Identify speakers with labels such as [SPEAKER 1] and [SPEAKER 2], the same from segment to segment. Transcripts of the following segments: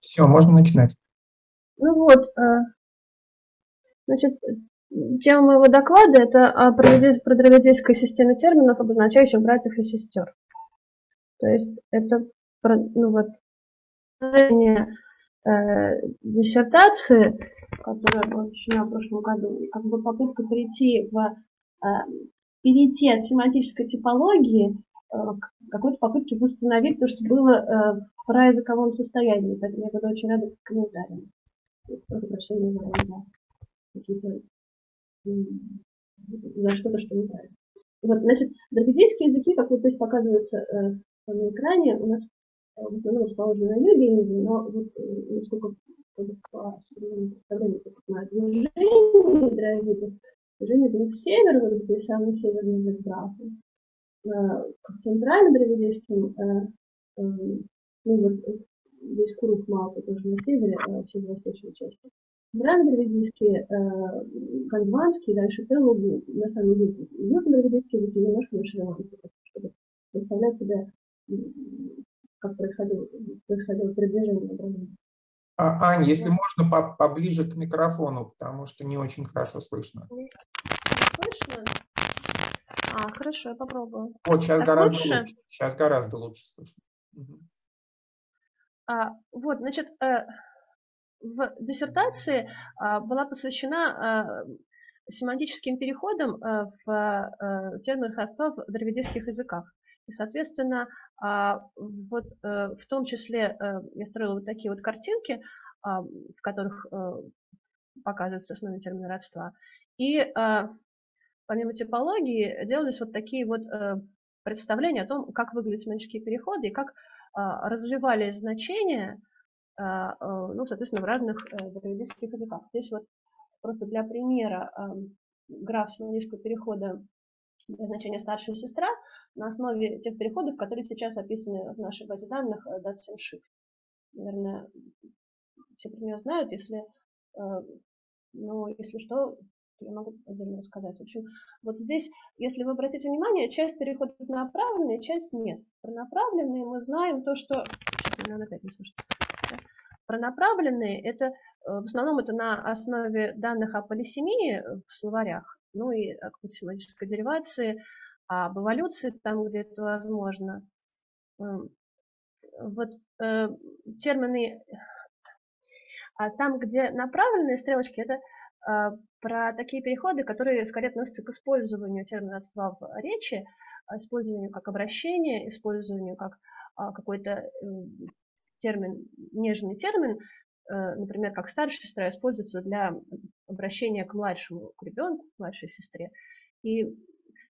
[SPEAKER 1] Все, можно начинать.
[SPEAKER 2] Ну вот, э, значит, тема моего доклада – это о продраведейской системе терминов, обозначающих братьев и сестер. То есть это ну вот, э, диссертации, которая была посвящена в прошлом году, как бы попытка перейти в э, перейти от семантической типологии какой-то попытке восстановить то, что было э, в праязыковом состоянии. Поэтому я буду очень рада комментариям. Прошу прощения за что-то, что неправильно. Вот, значит, драгодейские языки, как вот здесь показывается э, на экране, у нас э, в основном расположены на юге, но вот э, насколько по представлению на движение дровидов, движение был север, вот где самый северный к центральным дровидейским, э, э, ну вот здесь Курук Малта тоже на севере, а в восточной части. Брандервидийские, э, гандванские, дальше Телугу, на самом деле, южно-дравидийские языки немножко на Шри-Ланке, чтобы представлять себе, как происходило, происходило передвижение образования.
[SPEAKER 1] А, Ань, если да. можно, по поближе к микрофону, потому что не очень хорошо слышно.
[SPEAKER 2] Слышно? А, хорошо, я попробую.
[SPEAKER 1] Вот, сейчас так гораздо лучше? лучше. Сейчас гораздо лучше слышно. Угу.
[SPEAKER 2] А, вот, значит, э, в диссертации а, была посвящена а, семантическим переходам а, в терминах родства в дравидийских языках. И, соответственно, вот в том числе я строила вот такие вот картинки, в которых показываются основные термины родства. И помимо типологии делались вот такие вот представления о том, как выглядят семантические переходы и как развивались значения а, а, ну, соответственно, в разных дравидийских э, языках. Здесь вот просто для примера граф семантического перехода значения старшая сестра на основе тех переходов, которые сейчас описаны в нашей базе данных DATSIM Shift. Наверное, все про нее знают, если, э, ну, если что, я могу отдельно рассказать. В общем, вот здесь, если вы обратите внимание, часть переходов направленные, часть нет. Про направленные мы знаем то, что... Сейчас, наверное, опять не слышно. Пронаправленные – это э, в основном это на основе данных о полисемии в словарях, ну и о семантической деривации, об эволюции там, где это возможно. Эм, вот э, термины, а там, где направленные стрелочки, это э, про такие переходы, которые скорее относятся к использованию термина в речи, использованию как обращение, использованию как а, какой-то термин, нежный термин, э, например, как старшая сестра, используется для обращения к младшему, к ребенку, к младшей сестре. И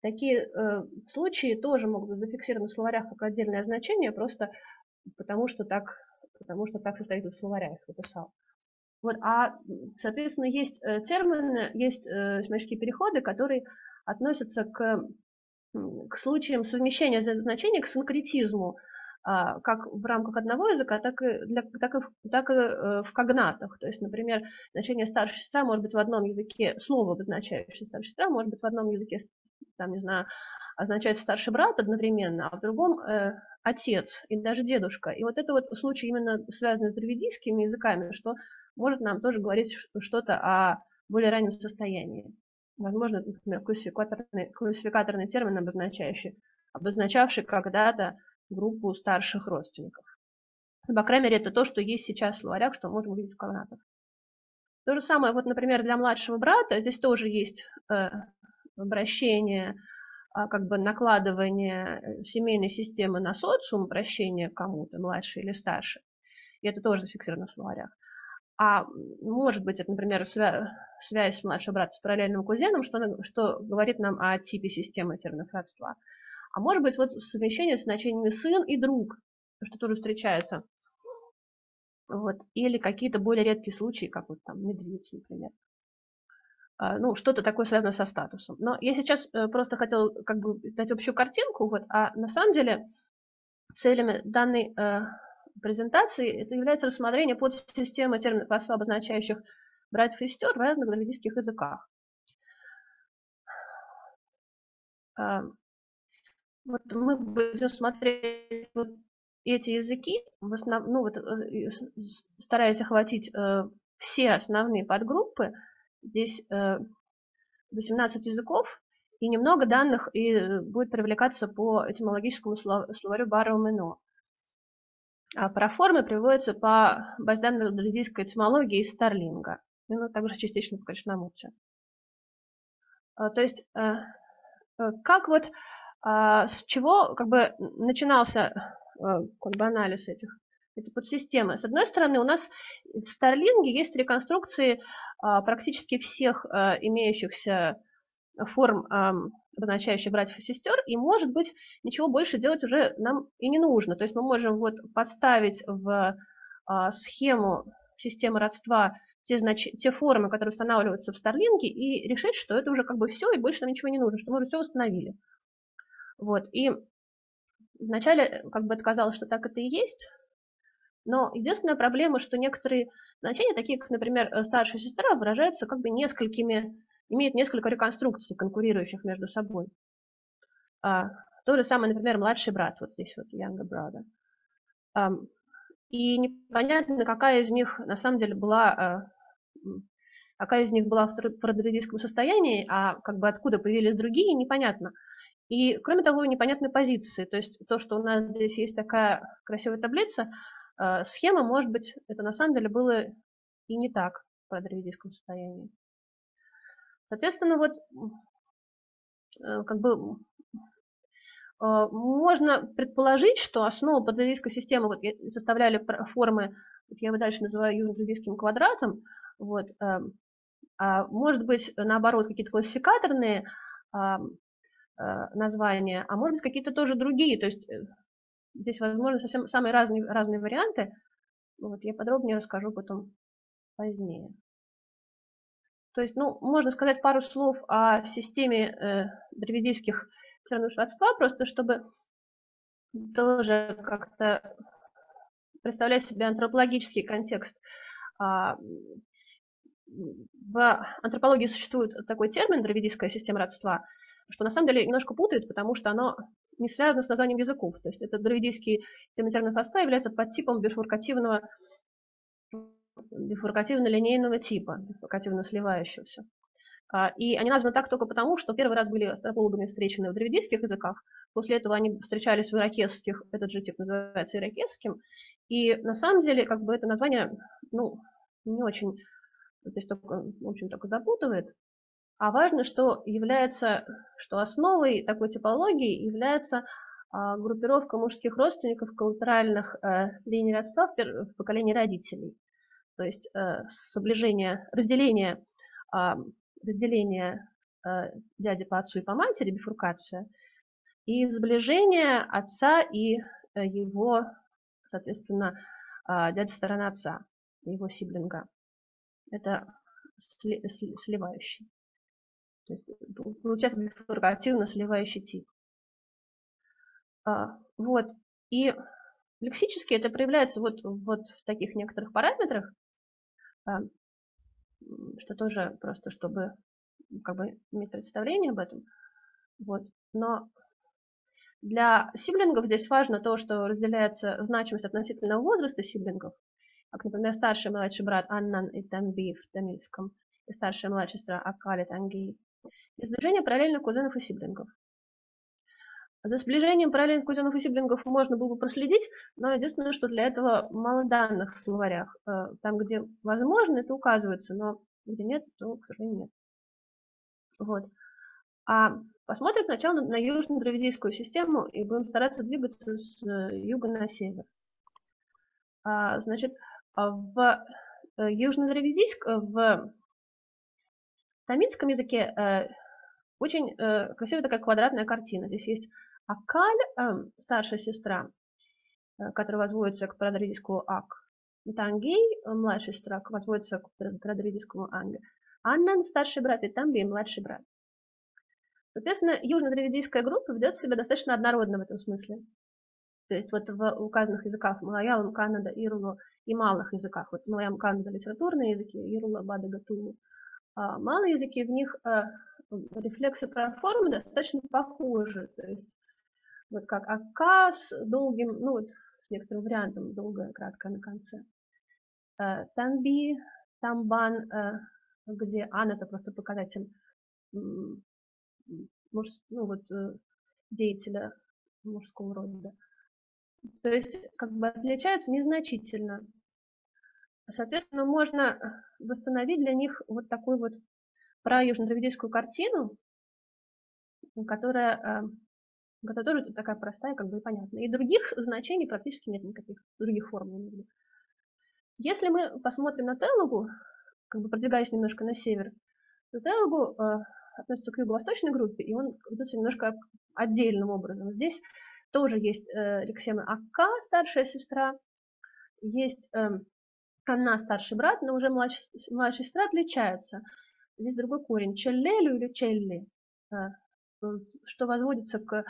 [SPEAKER 2] такие э, случаи тоже могут быть зафиксированы в словарях как отдельное значение, просто потому что так, потому что так состоит в словаря, их написал. Вот, а, соответственно, есть э, термины, есть э, семантические переходы, которые относятся к, к случаям совмещения значений, к синкретизму а, как в рамках одного языка, так и, для, так и, так и э, в когнатах. То есть, например, значение старшая сестра может быть в одном языке, слово, обозначающее старшая сестра, может быть в одном языке, там, не знаю, означает старший брат одновременно, а в другом э, отец и даже дедушка. И вот это вот случай именно связанный с дравидийскими языками, что может нам тоже говорить что-то о более раннем состоянии. Возможно, например, классификаторный, классификаторный термин, обозначающий, обозначавший когда-то группу старших родственников. По крайней мере, это то, что есть сейчас в словарях, что можем увидеть в канатах. То же самое, вот, например, для младшего брата, здесь тоже есть э, обращение, э, как бы накладывание э, семейной системы на социум, обращение к кому-то, младший или старший. И это тоже зафиксировано в словарях. А может быть, это, например, свя связь младшего брата с параллельным кузеном, что, что говорит нам о типе системы терминов родства. А может быть, вот совмещение с значениями сын и друг, что тоже встречается. Вот. Или какие-то более редкие случаи, как вот там медведица, например. А, ну, что-то такое связано со статусом. Но я сейчас э, просто хотела как бы дать общую картинку, вот, а на самом деле целями данной э, презентации это является рассмотрение подсистемы терминов, обозначающих братьев и сестер в разных лингвистических языках. А, вот мы будем смотреть вот эти языки, в основ... ну, вот, э, стараясь охватить э, все основные подгруппы, здесь э, 18 языков, и немного данных и э, будет привлекаться по этимологическому словарю Барроу-Мено. А проформы приводятся по базе данных друидийской этимологии из Старлинга, ну, также частично по Кришнамурте. А, то есть, э, э, как вот, а, с чего как бы начинался как бы анализ этих этой подсистемы? С одной стороны, у нас в Старлинге есть реконструкции практически всех имеющихся форм, обозначающих братьев и сестер, и, может быть, ничего больше делать уже нам и не нужно. То есть мы можем вот подставить в а, схему системы родства те, знач... те формы, которые устанавливаются в Старлинге, и решить, что это уже как бы все, и больше нам ничего не нужно, что мы уже все установили. Вот. И вначале как бы это казалось, что так это и есть, но единственная проблема, что некоторые значения, такие как, например, старшая сестра, выражаются как бы несколькими имеет несколько реконструкций, конкурирующих между собой. А, то же самое, например, младший брат, вот здесь вот younger brother. А, и непонятно, какая из них на самом деле была, а, какая из них была в парадоидическом состоянии, а как бы откуда появились другие, непонятно. И, кроме того, непонятны позиции. То есть то, что у нас здесь есть такая красивая таблица, а, схема, может быть, это на самом деле было и не так в парадоидическом состоянии. Соответственно, вот э, как бы э, можно предположить, что основу подливийской системы вот, составляли формы, вот я его дальше называю южно квадратом, вот, э, а может быть, наоборот, какие-то классификаторные названия, а может быть, какие-то тоже другие, то есть здесь, возможно, совсем самые разные, разные варианты, вот, я подробнее расскажу потом позднее. То есть, ну, можно сказать пару слов о системе э, древедийских родства, просто чтобы тоже как-то представлять себе антропологический контекст. А, в антропологии существует такой термин «дравидийская система родства», что на самом деле немножко путает, потому что оно не связано с названием языков. То есть это дравидийский термин родства является подтипом бифуркативного бифуркативно-линейного типа, бифуркативно сливающегося. А, и они названы так только потому, что первый раз были астропологами встречены в древедийских языках, после этого они встречались в иракесских, этот же тип называется иракесским, и на самом деле как бы это название, ну, не очень, то есть только, в общем, только запутывает, а важно, что является, что основой такой типологии является а, группировка мужских родственников коллатеральных э, линий родства в поколении родителей то есть э, сближение, разделение, э, разделение э, дяди по отцу и по матери, бифуркация, и сближение отца и э, его, соответственно, э, дяди стороны отца, его сиблинга. Это сли, сливающий. То есть получается бифуркативно сливающий тип. А, вот. И лексически это проявляется вот, вот в таких некоторых параметрах, а, что тоже просто, чтобы как бы иметь представление об этом. Вот. Но для сиблингов здесь важно то, что разделяется значимость относительно возраста сиблингов, как, например, старший и младший брат Аннан и Тамби в тамильском, и старшая и младшая сестра Акали Танги. И сближение параллельно кузенов и сиблингов. За сближением параллельных кузенов и сиблингов можно было бы проследить, но единственное, что для этого мало данных в словарях. Э, там, где возможно, это указывается, но где нет, то, к сожалению, нет. Вот. А посмотрим сначала на, южно-дравидийскую систему и будем стараться двигаться с э, юга на север. А, значит, в э, южно-дравидийск, в тамильском языке очень красивая такая квадратная картина. Здесь есть а Каль, э, старшая сестра, э, которая возводится к прадридическому Ак, Тангей, э, младшая сестра, возводится к прадридическому Анге. Аннан, старший брат, и Тамби, младший брат. Соответственно, южно-дравидийская группа ведет себя достаточно однородно в этом смысле. То есть вот в указанных языках Малаялам, Канада, Ирлу и малых языках, вот Малаям, Канада литературные языки, Ирула, Бада, Гатулу, а малые языки, в них а, рефлексы про формы достаточно похожи. То есть вот как АК с долгим, ну вот с некоторым вариантом долгое, краткое на конце. Э, Танби, Тамбан, э, где ан это просто показатель муж, ну, вот, деятеля мужского рода. То есть как бы отличаются незначительно. Соответственно, можно восстановить для них вот такую вот про-южно-дравидическую картину, которая, которая такая простая, как бы и понятная. И других значений практически нет никаких, других форм. Если мы посмотрим на Телугу, как бы продвигаясь немножко на север, то Телугу э, относится к юго-восточной группе, и он ведется немножко отдельным образом. Здесь тоже есть э, лексема Акка, старшая сестра, есть э, она старший брат, но уже младшая, младшая сестра отличаются. Здесь другой корень. Челлелю или челли, э, что возводится к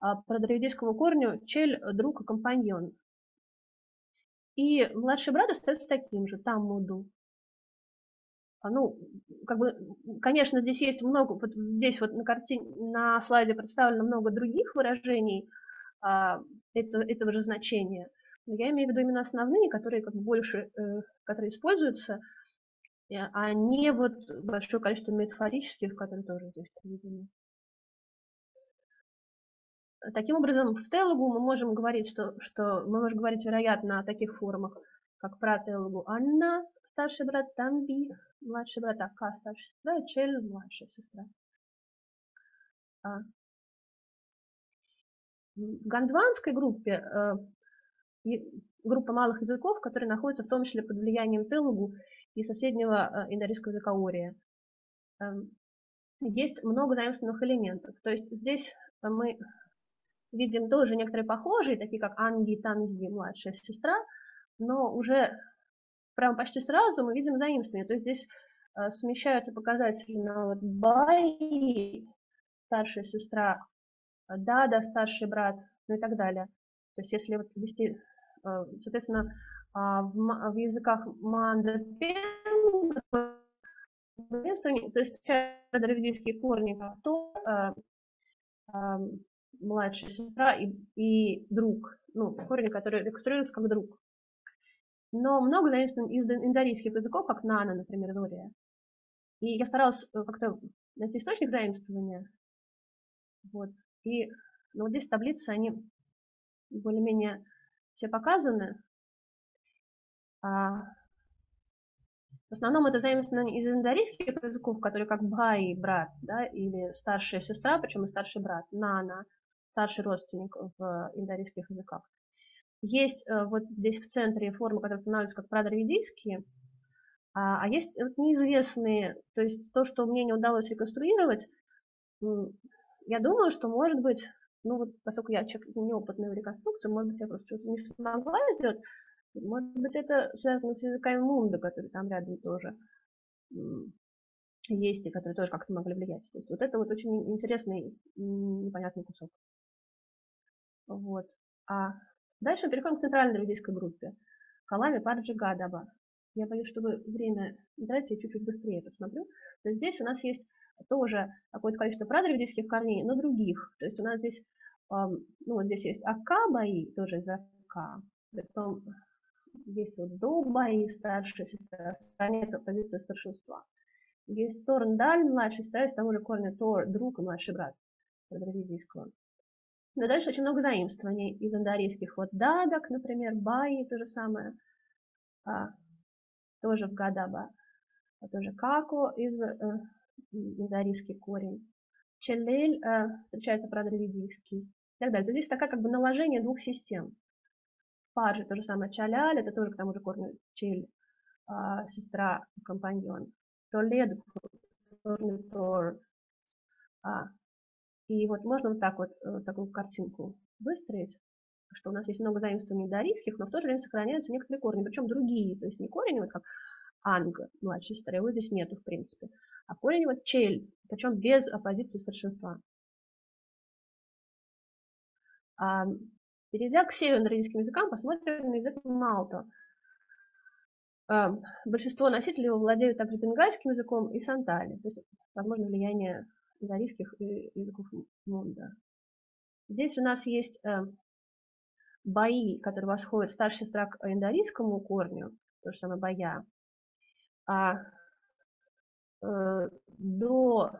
[SPEAKER 2] а, продравидейскому корню чель – друг и компаньон. И младший брат остается таким же, там муду. А, ну, как бы, конечно, здесь есть много, вот здесь вот на картине, на слайде представлено много других выражений а, это, этого же значения. Но я имею в виду именно основные, которые как бы больше, э, которые используются, а не вот большое количество метафорических, которые тоже здесь приведены. Таким образом, в телогу мы можем говорить, что, что мы можем говорить, вероятно, о таких формах, как про телогу Анна, старший брат, Тамби, младший брат, Ака, старшая сестра, и Чель, младшая сестра. А. В гандванской группе э, группа малых языков, которые находятся в том числе под влиянием телугу и соседнего э, индорийского языка ория. Эм, есть много заимствованных элементов. То есть здесь мы видим тоже некоторые похожие, такие как Анги, Танги, младшая сестра, но уже прям почти сразу мы видим заимствование. То есть здесь э, смещаются показатели на вот Бай, старшая сестра, Дада, старший брат, ну и так далее. То есть если вот вести, э, соответственно, а, в, в языках мандапен, то есть дравидийские корни, то э, э, младшая сестра и, и друг, ну, корни, которые реконструируются как друг. Но много заимствован из индорийских языков, как нана, например, зория. И я старалась э, как-то найти источник заимствования. Вот. И ну, вот здесь таблицы, они более-менее все показаны. А, в основном это заимствовано из индорийских языков, которые как бай, брат, да, или старшая сестра, причем и старший брат, нана, старший родственник в индорийских языках. Есть э, вот здесь в центре формы, которые становятся как прадравидийские, а, а есть вот неизвестные, то есть то, что мне не удалось реконструировать, я думаю, что может быть, ну вот поскольку я человек неопытный в реконструкции, может быть, я просто что-то не смогла сделать, может быть, это связано с языками Мунда, которые там рядом тоже есть, и которые тоже как-то могли влиять. То есть вот это вот очень интересный, непонятный кусок. Вот. А дальше мы переходим к центральной друзейской группе. Калами Парджи Гадаба. Я боюсь, чтобы время тратить, я чуть-чуть быстрее посмотрю. То есть здесь у нас есть тоже какое-то количество прадравидийских корней, но других. То есть у нас здесь, ну вот здесь есть Ака бои, тоже из Ака. Потом есть вот до бои, старшая сестра, сохраняется позиция старшинства. Есть Торндаль, младший сестра, из того же корня Тор, друг и младший брат прадравидийского. Но дальше очень много заимствований из андарийских. Вот дадак, например, баи, то же самое. А, тоже в гадаба. А тоже како из э, индорийский корень. Челель э, встречается прадравидийский. И так далее. То здесь такая как бы наложение двух систем. Паржи то же самое чаляль, это тоже к тому же корню чель, э, сестра, компаньон. Толед, тор. А, и вот можно вот так вот, э, такую картинку выстроить, что у нас есть много заимствований дарийских, но в то же время сохраняются некоторые корни, причем другие, то есть не корень, вот как анг, младшей сестры, его здесь нету в принципе, а корень вот чель, причем без оппозиции старшинства. А, перейдя к северно-индийским языкам, посмотрим на язык Малто. А, большинство носителей его владеют также бенгальским языком и сантали, то есть, возможно, влияние индорийских языков Мунда. Здесь у нас есть э, бои, которые восходят старшая сестра к индоарийскому корню, то же самое боя, а, э, до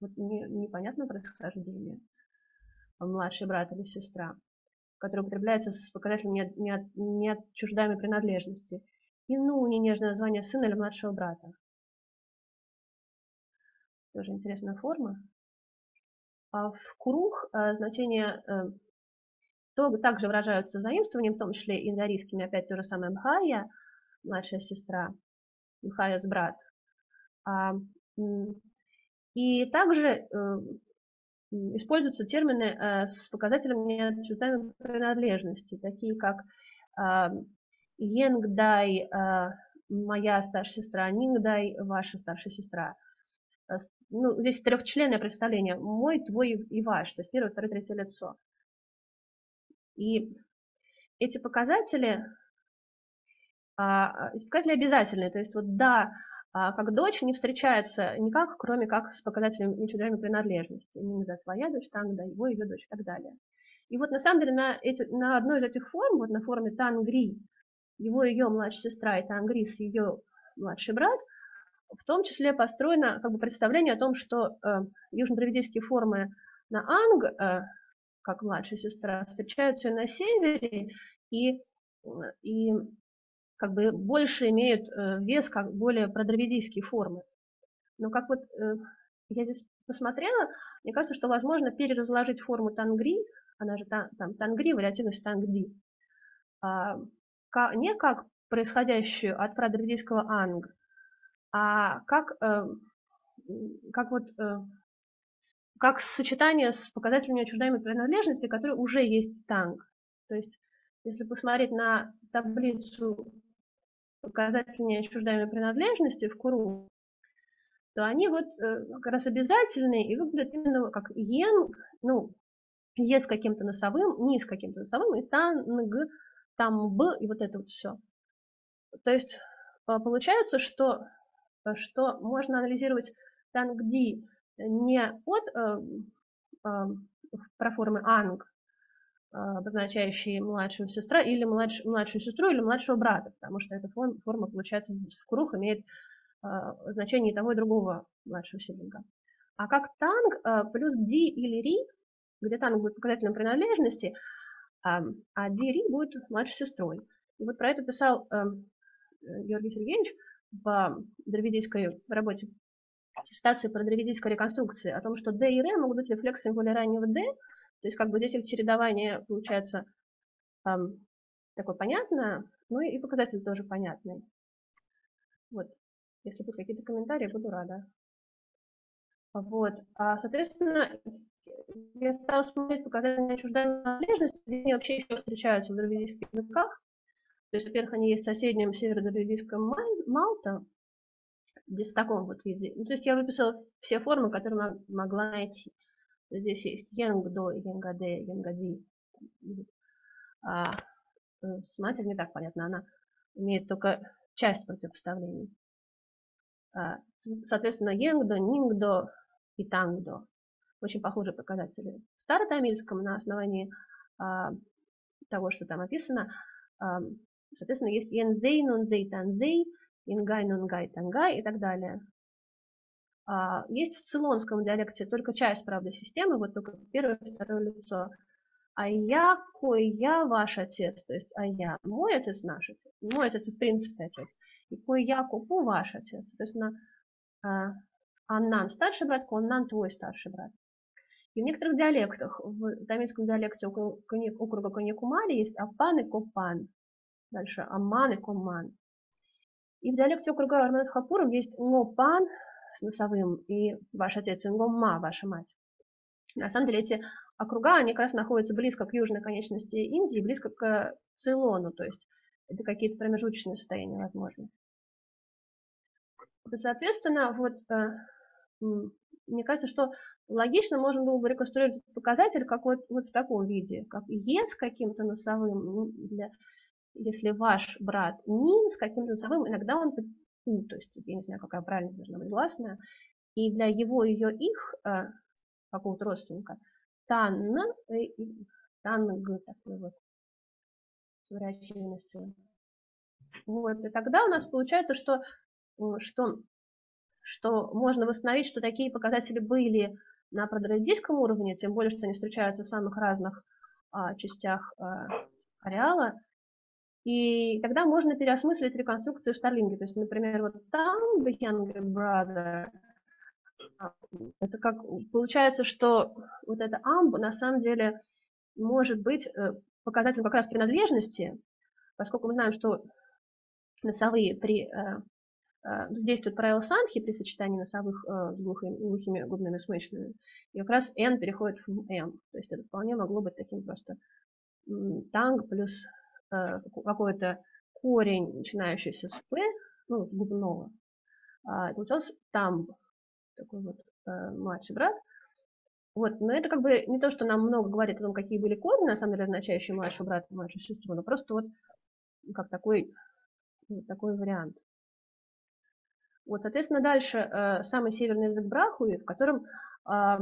[SPEAKER 2] вот, не, непонятного происхождения, младший брат или сестра, который употребляется с показателем не принадлежности. И ну, не нежное название сына или младшего брата. Тоже интересная форма. А в круг э, значение э, то, также выражаются заимствованием, в том числе и индорийскими, опять то же самое Мхая, младшая сестра, Мхая с брат. А, и также э, используются термины с показателем неотчуждаемой принадлежности, такие как Енгдай, моя старшая сестра, Нингдай, ваша старшая сестра – ну, здесь трехчленное представление, мой, твой и ваш, то есть первое, второе, третье лицо. И эти показатели, а, показатели обязательные, то есть вот да, а, как дочь не встречается никак, кроме как с показателем индивидуальной принадлежности. Да, твоя дочь, там, да, его, ее дочь и так далее. И вот на самом деле на, эти, на одной из этих форм, вот на форме тангри, его, ее младшая сестра и тангрис, ее младший брат – в том числе построено как бы представление о том, что э, южно-дравидийские формы на Анг, э, как младшая сестра, встречаются на севере и, и как бы больше имеют э, вес как более продравидийские формы. Но как вот э, я здесь посмотрела, мне кажется, что возможно переразложить форму тангри, она же там, там тангри, вариативность тангди, а, не как происходящую от продравидийского анг, а как, э, как вот э, как сочетание с показателем неотчуждаемой принадлежности, который уже есть танк. То есть, если посмотреть на таблицу показателей неотчуждаемой принадлежности в КУРУ, то они вот э, как раз обязательные и выглядят именно как йен, ну, е с каким-то носовым, ни с каким-то носовым, и танг, там б, и вот это вот все. То есть получается, что что можно анализировать тангди не от э, э, проформы анг, э, обозначающие младшую сестру или младш, младшую сестру или младшего брата, потому что эта форма, форма получается, в круг имеет э, значение того и другого младшего сиблинга. А как танг э, плюс ди или ри, где танг будет показателем принадлежности, а ди ри будет младшей сестрой. И вот про это писал Георгий Сергеевич, в дравидийской работе диссертации про дравидийской реконструкции о том, что D и R могут быть рефлексами более раннего D, то есть как бы здесь их чередование получается эм, такое понятное, ну и показатель тоже понятный. Вот, если будут какие-то комментарии, буду рада. Вот, а, соответственно, я стала смотреть показатели отчуждаемой принадлежности, они вообще еще встречаются в дравидийских языках, то есть, во-первых, они есть в соседнем северо-доревийском Малта, здесь в таком вот виде. Ну, то есть я выписала все формы, которые могла найти. Здесь есть Янгдо, Янгаде, Янгади. А э, с матерью не так понятно, она имеет только часть противопоставлений. А, соответственно, Янгдо, Нингдо и Тангдо. Очень похожие показатели. В старотамильском на основании а, того, что там описано, а, Соответственно, есть янзей, нунзей, танзей, ингай, нунгай, тангай и так далее. А, есть в цилонском диалекте только часть, правда, системы, вот только первое второе лицо. А я, кой я ваш отец, то есть а я, мой отец наш мой отец в принципе отец, и кой я купу ваш отец, соответственно, а, Аннан старший брат, Коннан твой старший брат. И в некоторых диалектах, в тамильском диалекте округа Коньякумари есть Апан и Копан. Дальше Амман и Комман. И в диалекте округа Арманат Хапуром есть Ngопан с носовым и ваш отец, и Ngомма, ваша мать. На самом деле эти округа, они как раз находятся близко к южной конечности Индии, близко к Цейлону, то есть это какие-то промежуточные состояния возможны. Соответственно, вот э, мне кажется, что логично можно было бы реконструировать показатель как вот, вот в таком виде, как Е с каким-то носовым для если ваш брат ни с каким-то носовым, иногда он у, то есть я не знаю, какая правильно должна гласная, и для его, ее, их э, какого-то родственника тан, э, танг такой вот, с вариативностью. Вот, и тогда у нас получается, что, что, что можно восстановить, что такие показатели были на парадоксическом уровне, тем более, что они встречаются в самых разных а, частях а, ареала, и тогда можно переосмыслить реконструкцию Старлинги. То есть, например, вот там The Younger Brother, а, это как получается, что вот это амб на самом деле может быть э, показателем как раз принадлежности, поскольку мы знаем, что носовые при э, э, действует правило Санхи при сочетании носовых с глухими, глухими губными смычными, и как раз n переходит в m. То есть это вполне могло быть таким просто танг плюс какой-то корень, начинающийся с p, ну, губного. А, получался тамб, такой вот младший брат. Вот, но это как бы не то, что нам много говорит о том, какие были корни, на самом деле, означающие младшего брата и младшую сестру, но просто вот как такой, вот такой вариант. Вот, соответственно, дальше э, самый северный язык Брахуи, в котором э,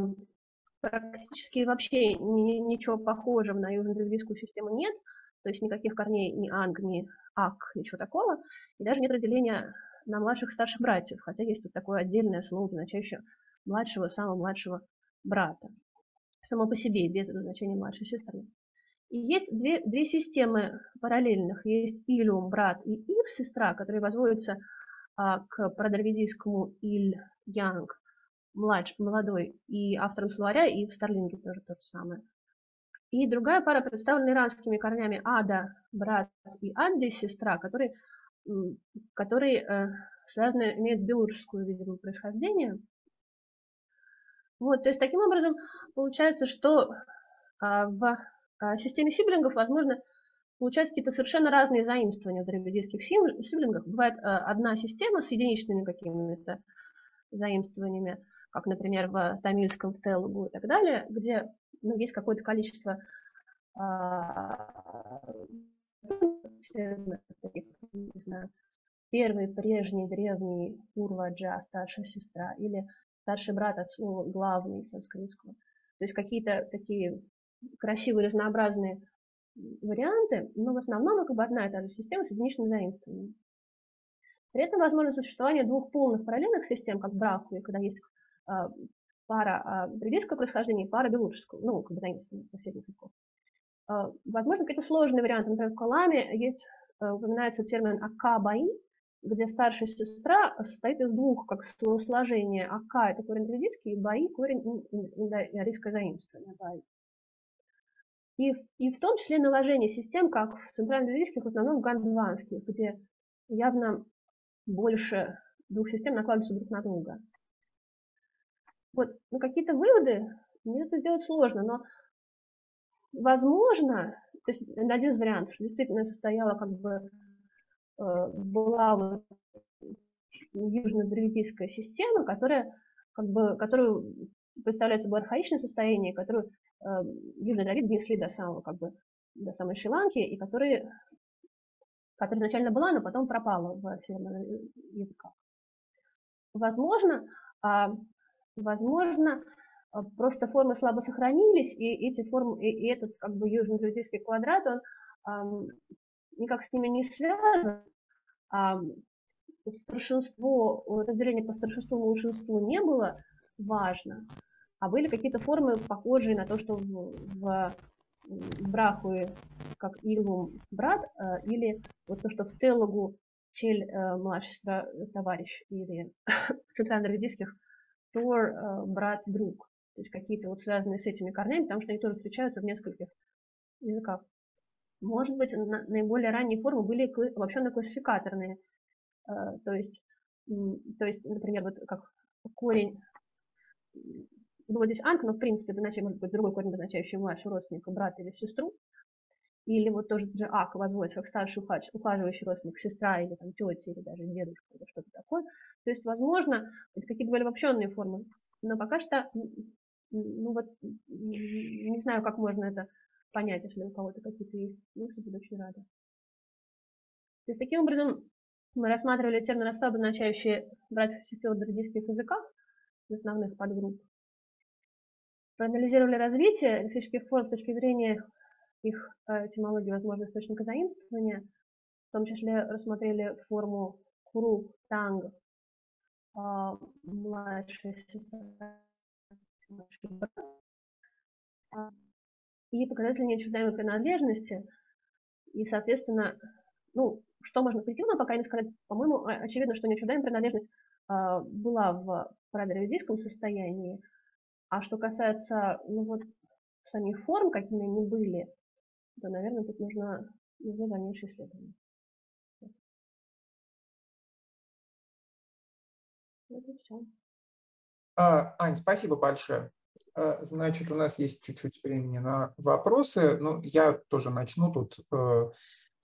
[SPEAKER 2] практически вообще ни, ничего похожего на южно-древлийскую систему нет, то есть никаких корней ни анг, ни ак, ничего такого, и даже нет разделения на младших и старших братьев, хотя есть тут такое отдельное слово, означающее младшего, самого младшего брата, само по себе, без обозначения младшей сестры. И есть две, две системы параллельных. Есть Илюм, брат, и Ив, сестра, которые возводятся а, к продравидийскому Иль Янг, младш, молодой, и автором словаря, и в Старлинге тоже то же самое. И другая пара представлена иранскими корнями Ада, брат, и Адди, сестра, которые, которые э, связаны, имеют биологическое, видимо, происхождение – вот, то есть таким образом получается, что а, в а, системе сиблингов возможно получать какие-то совершенно разные заимствования в древнеиндийских сиблингах. Бывает а, одна система с единичными какими-то заимствованиями, как, например, в тамильском, в Телугу и так далее, где ну, есть какое-то количество не знаю, первый, прежний, древний Урваджа, старшая сестра, или старший брат от слова главный санскритского. То есть какие-то такие красивые, разнообразные варианты, но в основном как бы одна и та же система с единичным заимствованием. При этом возможно существование двух полных параллельных систем, как Браху, когда есть а, пара а, древлийского происхождения и пара белужского, ну, как бы заимствования соседних веков. А, возможно, какие-то сложные варианты. Например, в Каламе есть, а, упоминается термин акабаи, где старшая сестра состоит из двух как сложения. Ака – это корень традицкий, и Баи – корень индоарийское заимствование. Баи. И, и в том числе наложение систем, как в центральноазийских, в основном гандванских, где явно больше двух систем накладываются друг на друга. Вот, ну, какие-то выводы мне это сделать сложно, но возможно, то есть один из вариантов, что действительно это стояло как бы Э, была вот южно-древитийская система, которая, как бы, которую представляет собой архаичное состояние, которую э, южные дравиды несли до самого, как бы, до самой Шри-Ланки, и которые, которая изначально была, но потом пропала в северных языках. Возможно, а, возможно, а, просто формы слабо сохранились, и эти формы, и, и этот как бы южно-дравидийский квадрат, он никак с ними не связан. А старшинство, разделение по старшинству и не было важно, а были какие-то формы, похожие на то, что в, в, Брахуе, как Илум брат, э, или вот то, что в Телогу Чель э, младший товарищ, или в центрально-равидийских Тор э, брат друг. То есть какие-то вот связанные с этими корнями, потому что они тоже встречаются в нескольких языках. Может быть, наиболее ранние формы были обобщенно-классификаторные. Э, то есть, то есть, например, вот как корень, было здесь анк, но в принципе обозначает, может быть, другой корень, обозначающий младшего родственника, брата или сестру. Или вот тоже же ак возводится как старший ухаживающий родственник, сестра или там тетя, или даже дедушка, или что-то такое. То есть, возможно, это какие-то были обобщенные формы. Но пока что, ну вот, не знаю, как можно это понять, если у кого-то какие-то есть мысли, буду очень рада. То есть таким образом мы рассматривали термины особо обозначающие братьев и сестер в древнейских языках, в основных подгрупп. Проанализировали развитие лексических форм с точки зрения их этимологию, возможно, источника заимствования, в том числе рассмотрели форму куру танг, младшая сестра, и показатели неотчуждаемой принадлежности, и, соответственно, ну, что можно позитивно пока не сказать, по-моему, очевидно, что неотчуждаемая принадлежность а, была в парадоидийском состоянии, а что касается, ну вот, самих форм, какими они были, то, наверное, тут нужно, нужно дальнейшее исследование. Вот и все.
[SPEAKER 1] А, Ань, спасибо большое. А, значит, у нас есть чуть-чуть времени на вопросы. Ну, я тоже начну тут. Э,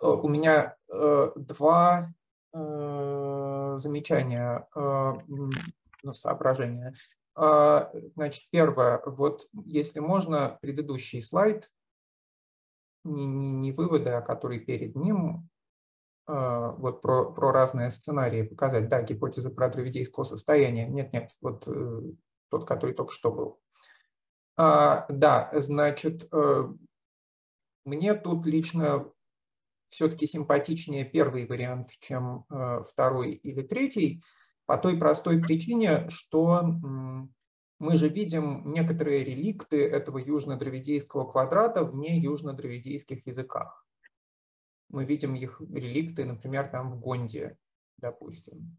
[SPEAKER 1] э, у меня э, два замечания, ну, соображения. А, значит, первое, вот если можно, предыдущий слайд, не, не, не выводы, а который перед ним, а, вот про, про разные сценарии показать, да, гипотеза про дравидейского состояния, нет-нет, вот э, тот, который только что был. А, да, значит, э, мне тут лично все-таки симпатичнее первый вариант, чем э, второй или третий, по той простой причине, что мы же видим некоторые реликты этого южно-дравидейского квадрата в не южно-дравидейских языках. Мы видим их реликты, например, там в Гонде, допустим.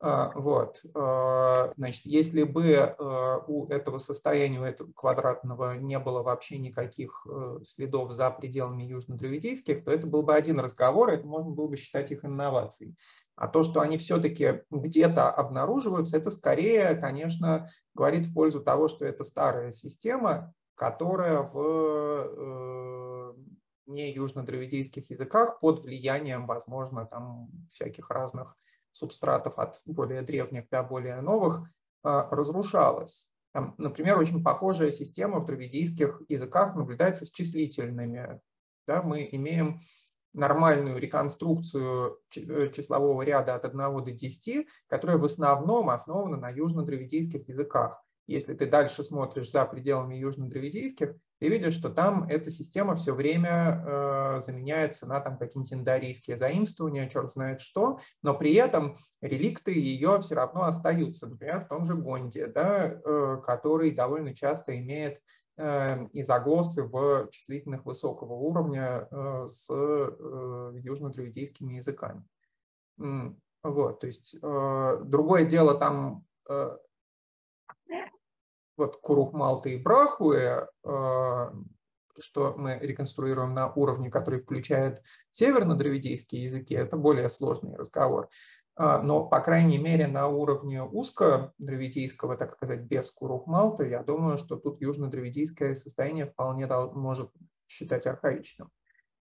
[SPEAKER 1] А, вот. А, значит, если бы а, у этого состояния, у этого квадратного не было вообще никаких э, следов за пределами южно-дравидейских, то это был бы один разговор, это можно было бы считать их инновацией. А то, что они все-таки где-то обнаруживаются, это скорее, конечно, говорит в пользу того, что это старая система, которая в э, не южно-дравидейских языках под влиянием, возможно, там всяких разных субстратов от более древних до более новых а, разрушалась. Там, например, очень похожая система в дравидийских языках наблюдается с числительными. Да, мы имеем нормальную реконструкцию э, числового ряда от 1 до 10, которая в основном основана на южно-дравидийских языках. Если ты дальше смотришь за пределами южно-дравидийских, ты видишь, что там эта система все время э, заменяется на там какие-нибудь индарийские заимствования, черт знает что, но при этом реликты ее все равно остаются, например, в том же Гонде, да, э, который довольно часто имеет э, изоглоссы в числительных высокого уровня э, с э, южно-дравидийскими языками. Вот, то есть другое дело там вот Курухмалты и Брахуэ, что мы реконструируем на уровне, который включает северно-дравидийские языки, это более сложный разговор. А, но, по крайней мере, на уровне узко-дравидийского, так сказать, без Курухмалта, я думаю, что тут южно-дравидийское состояние вполне может считать архаичным.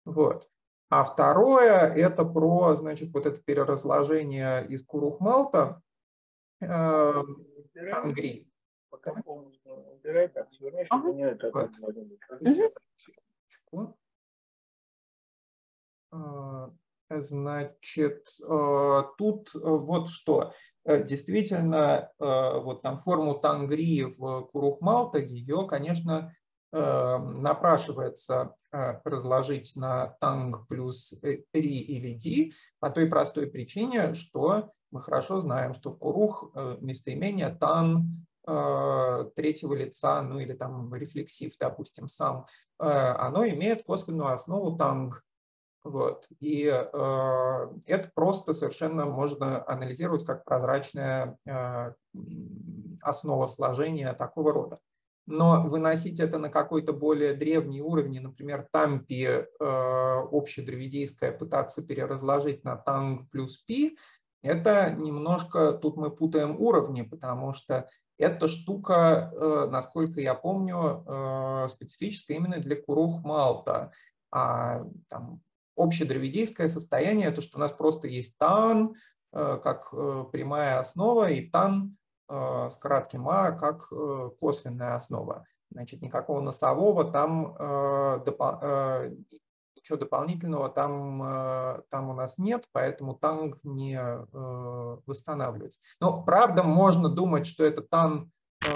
[SPEAKER 1] Вот. А второе – это про, значит, вот это переразложение из Курухмалта э, Ангри убирай, так не это Значит, а, тут а, вот что. Э, действительно, вот там форму тангри в Курухмалта, ее, конечно, напрашивается разложить на танг плюс ри или ди по той простой причине, что мы хорошо знаем, что в Курух э, местоимение тан Э, третьего лица, ну или там рефлексив, допустим, сам, э, оно имеет косвенную основу танг. Вот. И э, это просто совершенно можно анализировать как прозрачная э, основа сложения такого рода. Но выносить это на какой-то более древний уровень, например, тампи э, общедравидийское пытаться переразложить на танг плюс пи, это немножко, тут мы путаем уровни, потому что эта штука, э, насколько я помню, э, специфическая именно для Курух Малта. А там, общедравидийское состояние, то, что у нас просто есть тан э, как прямая основа и тан с кратким а как косвенная основа. Значит, никакого носового там ничего дополнительного там, э, там у нас нет, поэтому танк не э, восстанавливается. Но правда можно думать, что этот тан э,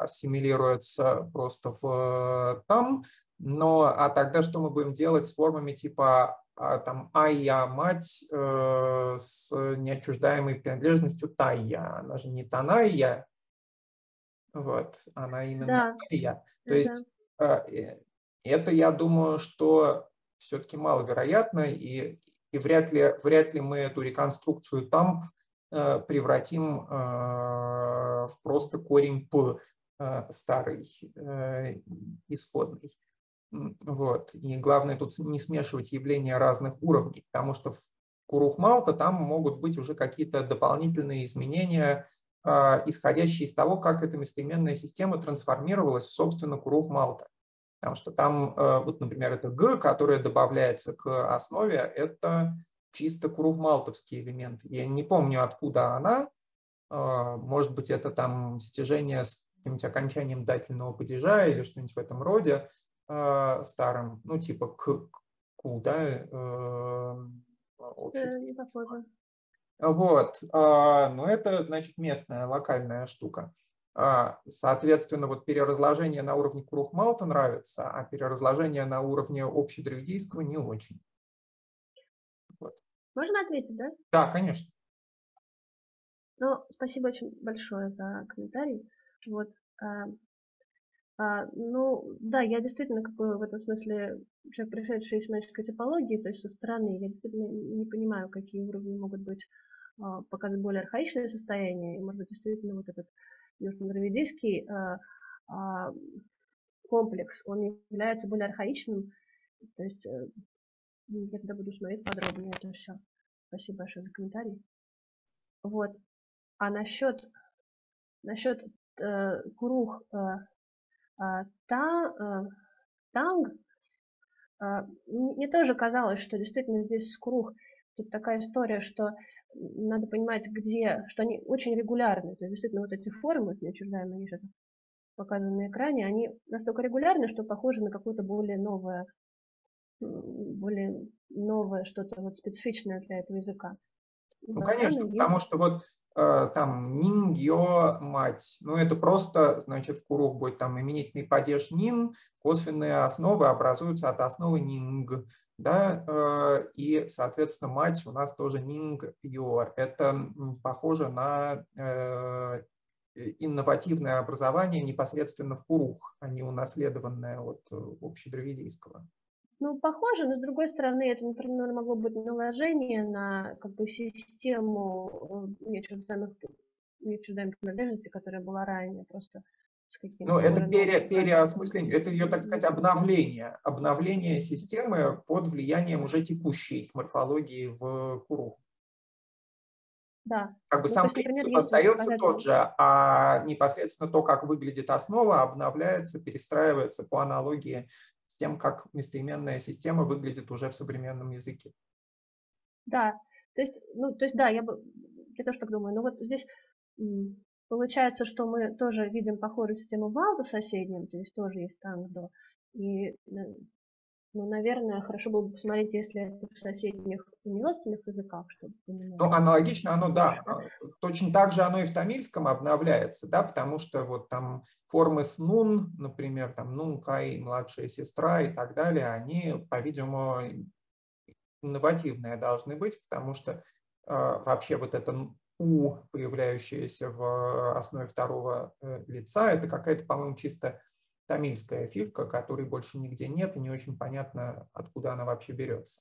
[SPEAKER 1] ассимилируется просто в там, Но а тогда что мы будем делать с формами типа а, там «ая» мать э, с неотчуждаемой принадлежностью «тая». Она же не «таная», вот, она именно
[SPEAKER 2] Да,
[SPEAKER 1] «тая». То
[SPEAKER 2] да.
[SPEAKER 1] есть э, э, это, я думаю, что все-таки маловероятно, и, и вряд, ли, вряд ли мы эту реконструкцию тамп э, превратим э, в просто корень «п» э, старый, э, исходный. Вот. И главное тут не смешивать явления разных уровней, потому что в Курух Малта там могут быть уже какие-то дополнительные изменения, а, исходящие из того, как эта местоименная система трансформировалась в, собственно, Курух Малта. Потому что там, э, вот, например, это Г, которое добавляется к основе, это чисто Курух-Малтовский элемент. Я не помню, откуда она. А, Может быть, это там стяжение с каким-нибудь окончанием дательного падежа или что-нибудь в этом роде э, старым, ну, типа к, ку, да, э, общий
[SPEAKER 2] Э, похоже.
[SPEAKER 1] вот, а, но это, значит, местная, локальная штука. А, Соответственно, вот переразложение на уровне Курухмалта нравится, а переразложение на уровне общедревидийского не очень.
[SPEAKER 2] Можно ответить, да?
[SPEAKER 1] Да, конечно.
[SPEAKER 2] Ну, спасибо очень большое за комментарий. Вот. А, ну, да, я действительно как в этом смысле человек, пришедший из семантической типологии, то есть со стороны, я действительно не понимаю, какие уровни могут быть а, показывать более архаичное состояние, и, может быть, действительно вот этот южно-дравидийский а, а, комплекс, он является более архаичным, то есть э, я тогда буду смотреть подробнее это все. Спасибо большое за комментарий. Вот. А насчет, насчет э, курух э, э, та, э, танг, э, мне тоже казалось, что действительно здесь с курух тут такая история, что надо понимать, где, что они очень регулярны. То есть действительно вот эти формы, они сейчас показаны на экране, они настолько регулярны, что похожи на какое-то более новое, более новое что-то вот специфичное для этого языка.
[SPEAKER 1] Ну, конечно, потому что вот э, там нингьо мать, ну это просто, значит, в курух будет там именительный падеж нин, косвенные основы образуются от основы нинг, да, э, и, соответственно, мать у нас тоже нинг. Это похоже на э, инновативное образование непосредственно в курух, а не унаследованное от общедравидийского.
[SPEAKER 2] Ну, похоже, но с другой стороны, это, например, могло быть наложение на как бы систему неотчуждаемых, неотчуждаемых принадлежностей, которая была ранее, просто
[SPEAKER 1] ну, это пере, переосмысление, это ее, так сказать, обновление, обновление системы под влиянием уже текущей морфологии в Куру.
[SPEAKER 2] Да.
[SPEAKER 1] Как бы ну, сам есть, принцип например, остается сказать... тот же, а непосредственно то, как выглядит основа, обновляется, перестраивается по аналогии тем, как местоименная система выглядит уже в современном языке.
[SPEAKER 2] Да, то есть, ну, то есть, да, я, бы, я тоже так думаю. Но вот здесь получается, что мы тоже видим похожую систему в соседнем, то есть тоже есть тангдо. И, ну, наверное, хорошо было бы посмотреть, если это в соседних неродственных языках, чтобы
[SPEAKER 1] понимать. Ну, аналогично оно, да. Точно так же оно и в тамильском обновляется, да, потому что вот там формы с нун, например, там нун, кай, младшая сестра и так далее, они, по-видимому, инновативные должны быть, потому что э, вообще вот это у, появляющееся в основе второго э, лица, это какая-то, по-моему, чисто тамильская фишка, которой больше нигде нет, и не очень понятно, откуда она вообще берется.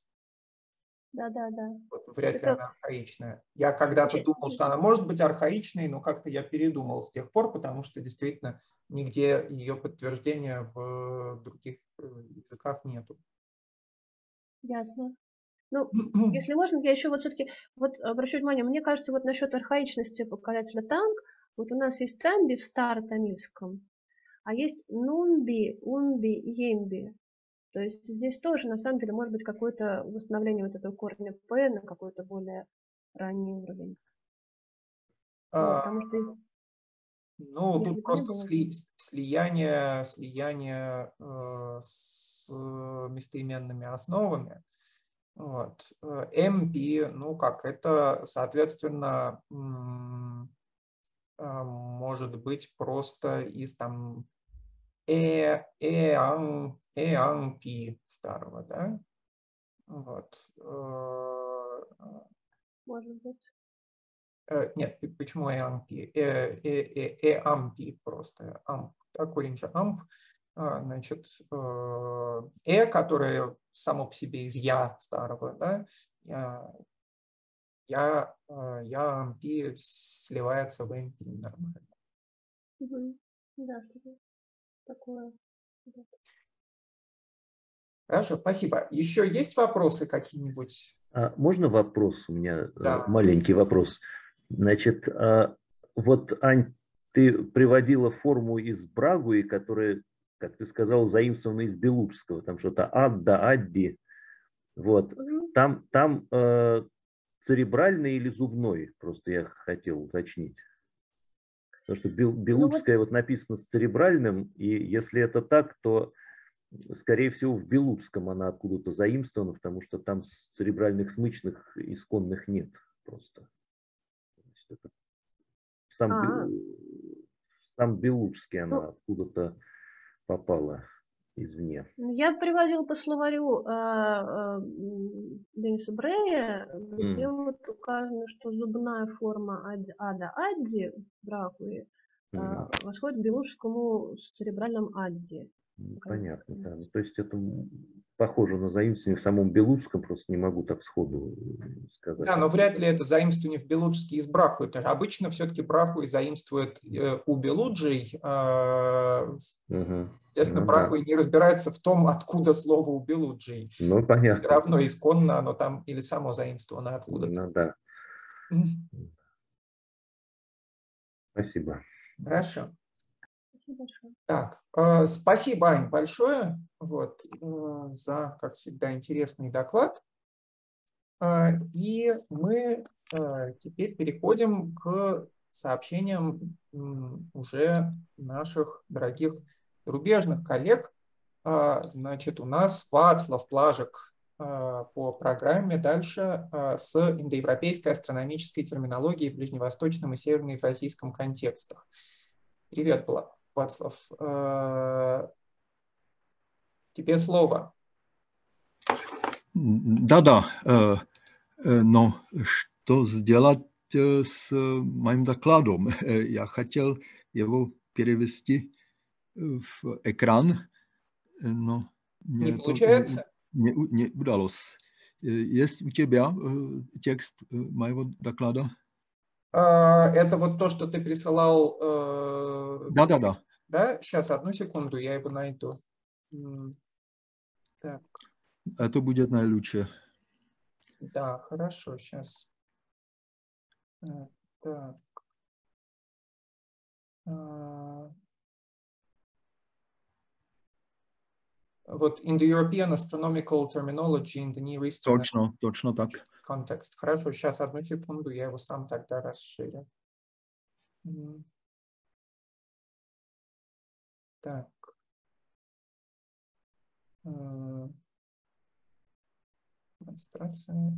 [SPEAKER 2] Да, да, да.
[SPEAKER 1] Вот, вряд это... ли она архаичная. Я когда-то Значит, думал, что она может быть архаичной, но как-то я передумал с тех пор, потому что действительно нигде ее подтверждения в других э, языках нету.
[SPEAKER 2] Ясно. Ну, если можно, я еще вот все-таки вот обращу внимание, мне кажется, вот насчет архаичности показателя танк, вот у нас есть тамби в старотамильском, а есть нунби, унби, емби. То есть здесь тоже, на самом деле, может быть какое-то восстановление вот этого корня П на какой-то более ранний уровень.
[SPEAKER 1] А, потому что ну, тут просто сли, слияние, слияние э, с местоименными основами. Вот. MP, ну как, это, соответственно, может быть просто из там э, э, ан, EAMP старого, да? Вот.
[SPEAKER 2] Может быть.
[SPEAKER 1] Нет, почему EAMP? EAMP просто. AMP. Да, корень же AMP. Значит, E, которое само по себе из Я старого, да, я, я MP сливается в MP нормально.
[SPEAKER 2] Угу. Да, такое.
[SPEAKER 1] Хорошо, спасибо. Еще есть вопросы какие-нибудь?
[SPEAKER 3] А можно вопрос? У меня э, да. маленький вопрос. Значит, а, вот, Ань, ты приводила форму из Брагуи, которая, как ты сказал, заимствована из Белуджского. Там что-то Адда, Адди. Вот. Там, там э, церебральный или зубной? Просто я хотел уточнить. Потому что Белуджская ну, вот написано с церебральным, и если это так, то скорее всего, в Белудском она откуда-то заимствована, потому что там церебральных смычных исконных нет просто. Сам, а сам Белудский она ну, откуда-то попала извне.
[SPEAKER 2] Я приводил по словарю э, э, Дениса Брея, где mm. вот указано, что зубная форма ада адди в Дракуле э, mm. восходит к белужскому церебральном адди.
[SPEAKER 3] Понятно, да. Ну, то есть это похоже на заимствование в самом Белуджском, просто не могу так сходу э, сказать.
[SPEAKER 1] Да, но вряд ли это заимствование в Белуджске из Браху. Это обычно все-таки Браху и заимствует э, у Белуджей. Угу. Естественно, ну, Браху да. не разбирается в том, откуда слово у Белуджей.
[SPEAKER 3] Ну, понятно.
[SPEAKER 1] Все равно исконно оно там или само заимствовано откуда-то.
[SPEAKER 3] Ну, да. Спасибо.
[SPEAKER 1] Хорошо. Так, э, спасибо, Ань, большое вот, э, за, как всегда, интересный доклад. Э, и мы теперь переходим к сообщениям уже наших дорогих зарубежных коллег. Значит, у нас Вацлав Плажик по программе дальше с индоевропейской астрономической терминологией в ближневосточном и северноевразийском контекстах. Привет, Влад. Вацлав, э, тебе слово.
[SPEAKER 4] Да-да, э, э, но что сделать с моим докладом? Я хотел его перевести в экран, но
[SPEAKER 1] не получается?
[SPEAKER 4] Не, не удалось. Есть у тебя текст моего доклада?
[SPEAKER 1] А, это вот то, что ты присылал.
[SPEAKER 4] Да-да-да. Э,
[SPEAKER 1] да, сейчас, одну секунду, я его найду.
[SPEAKER 4] Так. Это будет наилучшее.
[SPEAKER 1] Да, хорошо, сейчас. Э, так. А, вот in the European astronomical terminology in the Near Eastern
[SPEAKER 4] точно, точно так.
[SPEAKER 1] Context. Хорошо, сейчас одну секунду, я его сам тогда расширю. Так. Демонстрация.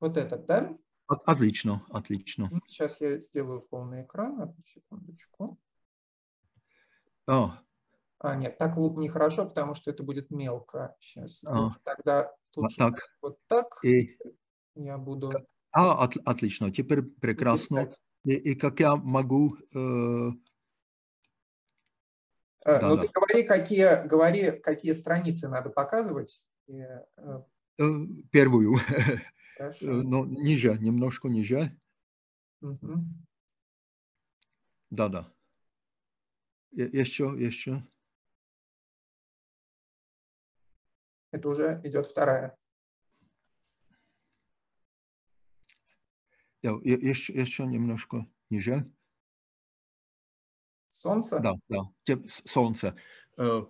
[SPEAKER 1] Вот этот, да?
[SPEAKER 4] Отлично, отлично.
[SPEAKER 1] Сейчас я сделаю полный экран, одну секундочку.
[SPEAKER 4] А,
[SPEAKER 1] а, нет, так нехорошо, потому что это будет мелко. Сейчас. А, Тогда
[SPEAKER 4] лучше так.
[SPEAKER 1] вот так.
[SPEAKER 4] И...
[SPEAKER 1] Я буду...
[SPEAKER 4] А, от, отлично. Теперь прекрасно. И, и как я могу... Э...
[SPEAKER 1] А, да, ну, да. ты говори какие, говори, какие страницы надо показывать. И,
[SPEAKER 4] э... Первую. Хорошо. Но ниже, немножко ниже. Угу. Да, да. Еще, еще.
[SPEAKER 1] это уже идет вторая.
[SPEAKER 4] Еще, еще немножко ниже.
[SPEAKER 1] Солнце?
[SPEAKER 4] Да, да, солнце. Э,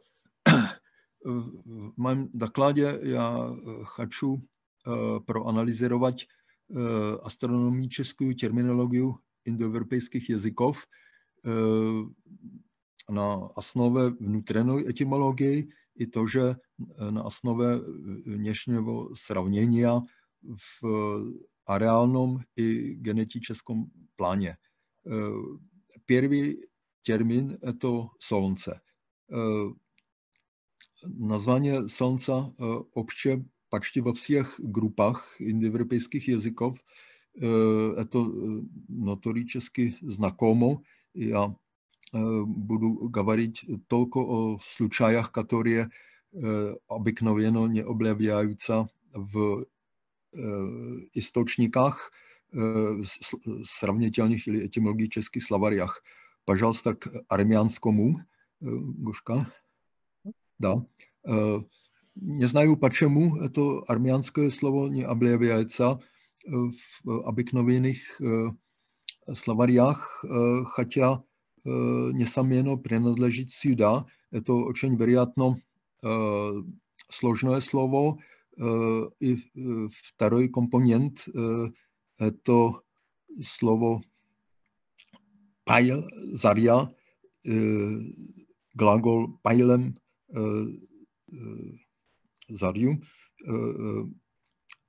[SPEAKER 4] в моем докладе я э, хочу э, проанализировать astronomickую терминологию индоевропейских языков на основе внутренней этимологии i to, že na osnove dnešního srovnenia v areálnom i genetickém pláně. První termín je to slunce. Название Солнца вообще почти во всех группах индоевропейских языков это notoricky знакомо. Я budu говорить только o случаях, которые обыкновенно не объявляются в источниках, сравнительных или этимологических словарях. Пожалуйста, к армянскому, Гушка. Да. Не знаю, почему это армянское слово не объявляется в обыкновенных словарях, хотя несомненно принадлежит сюда. Это очень вероятно сложное слово. И второй компонент – это слово пайл, заря, глагол пайлем, зарю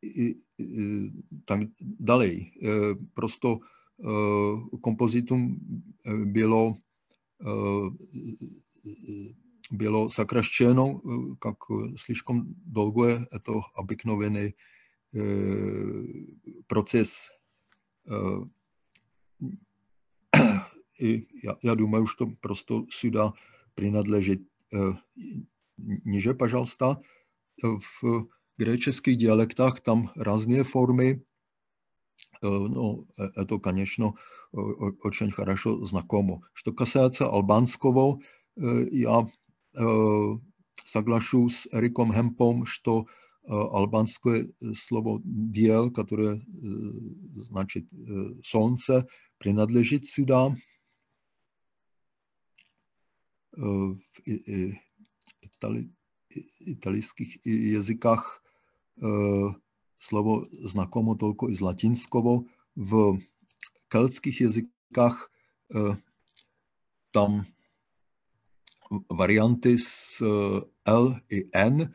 [SPEAKER 4] i, tak dalej. Prosto kompozitum bylo, bylo сокращено, как слишком долгое, это обыкновенный процесс. И я, я думаю, что просто сюда принадлежит ниже, пожалуйста, в греческих диалектах там разные формы, ну, это, конечно, очень хорошо знакомо. Что касается албанского, я соглашусь с Эриком Хемпом, что албанское слово «диел», которое значит «солнце», принадлежит сюда. В итальских языках slovo znakomo toľko i z latinskovo. V keltských jazykách tam varianty s L i N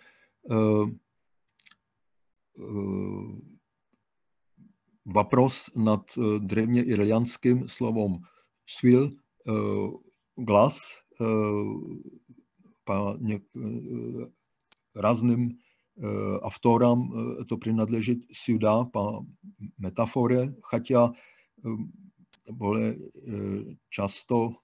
[SPEAKER 4] Vapros nad drevně irianským slovom svil, glas, по разным авторам это принадлежит сюда по метафоре, хотя более часто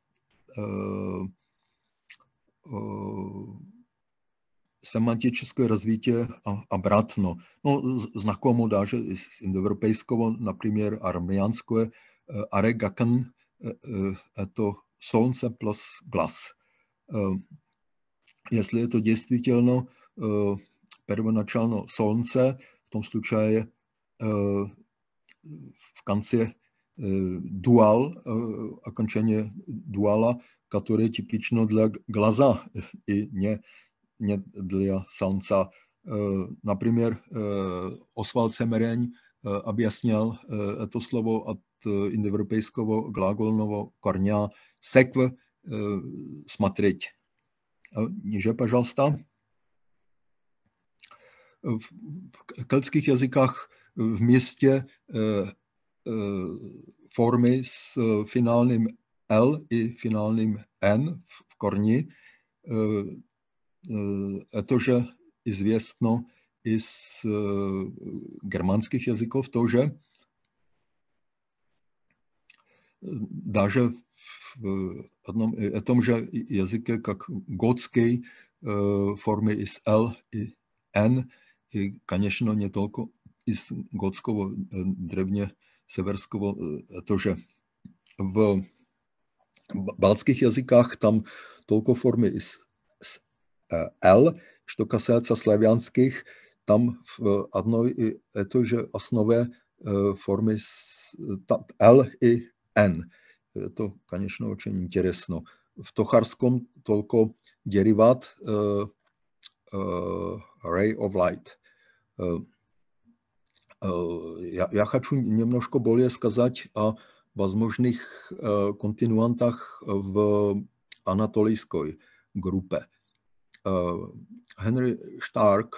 [SPEAKER 4] семантическое развитие обратно. Ну, знакомо даже из индоевропейского, например, армянское арегакен – это солнце плюс глаз. Если это действительно первоначально Солнце, в том случае в конце дуал, окончание дуала, которое типично для глаза и не, не для Солнца. Например, Освальд Семерень объяснял это слово от индоевропейского глагольного корня секв – смотреть. Ниже, пожалуйста. В keltských jazykách v městě formy s finálním L i finálním N v korni. To, že известно из германских языков тоже. Даже в одном, о том же языке, как готский, формы из L и N, и, конечно, не только из готского, древне северского тоже. В балтских языках там только формы из L, что касается славянских, там в одной и той же основе формы L и N. Это, конечно, очень интересно. В Тохарском только дериват uh, uh, ray of light. Uh, я, я хочу немножко более сказать о возможных континуантах в анатолийской группе. Henry Stark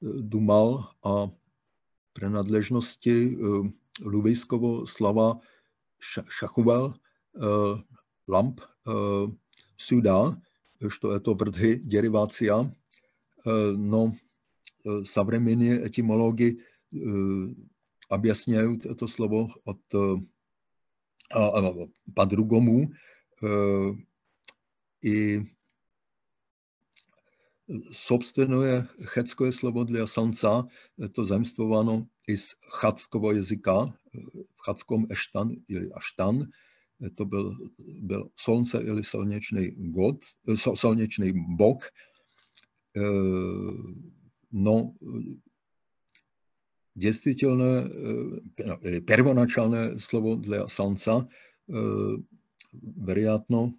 [SPEAKER 4] думал о принадлежности лувейского слова šachoval lamp sюда что это вrdhy derivácia, но современные этимологи объясняют это слово от по-другому. И собственné checké slovo для самца, to zaimstvováno i z chatského jazyka, v chatskom eštan ili aštan, to byl, byl slunce ili slnečný god, slnečný bok. No, eh, děstitelné, ili eh, no, eh, slovo dle Sanca, verjatno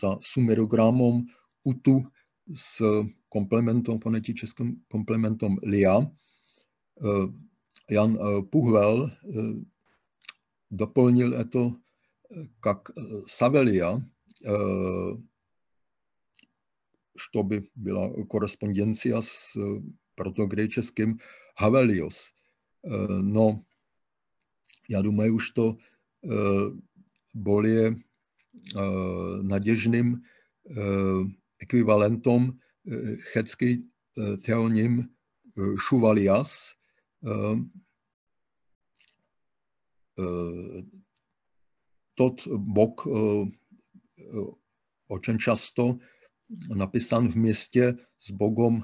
[SPEAKER 4] za sumerogramom utu s komplementom, fonetickým komplementom lia. Jan Puhvel doplnil to, jak Savelia чтобы была корреспонденция с протогреческим Havelios. Но я думаю, что более надежным ekvivalentom checky teonim Šuvalias. Tot bok очень často napisan v městě s bogom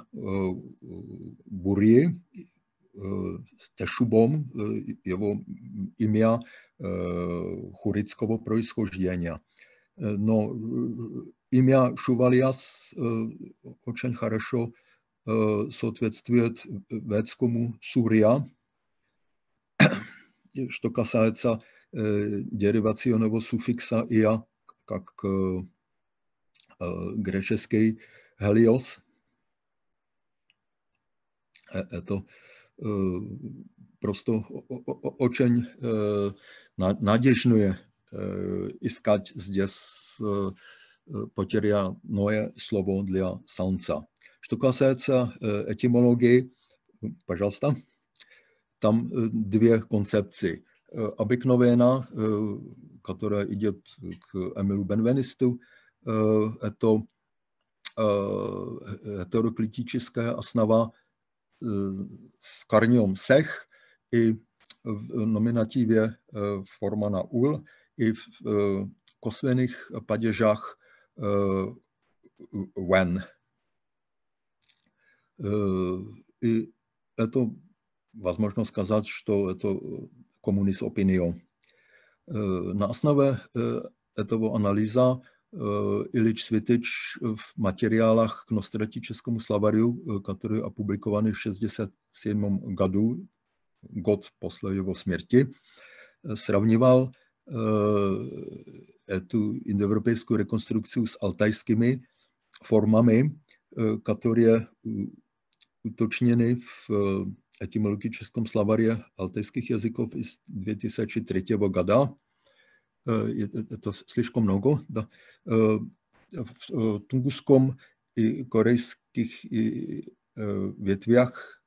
[SPEAKER 4] Burie, Tešubom, jeho имя churického происхождения. Но имя Шувалиас очень хорошо соответствует ведскому Сурия. Что касается деривационного суффикса «ия», как греческий «helios», это просто очень надежное искать здесь потерянное слово для солнца. Что касается этимологии, пожалуйста, там две концепции. Обыкновена, которая идет к Эмилу Бенвенисту, это heteroklitičská основа s karňom sech i v nominativě forma na ul, i v kosvených paděžách when. И это возможно сказать, что это коммунист опинио. На основе этого анализа Ilič Svitič v materiálech k nostratickému slavariu, který opublikovaný v 67. году, год после его смерти, сравнивал эту индоевропейскую реконструкцию с алтайскими формами, которые уточнены в etymologickém slavarie altejských jazykov z 2003 года je to слишком много, да, в тунгусском и корейских и ветвях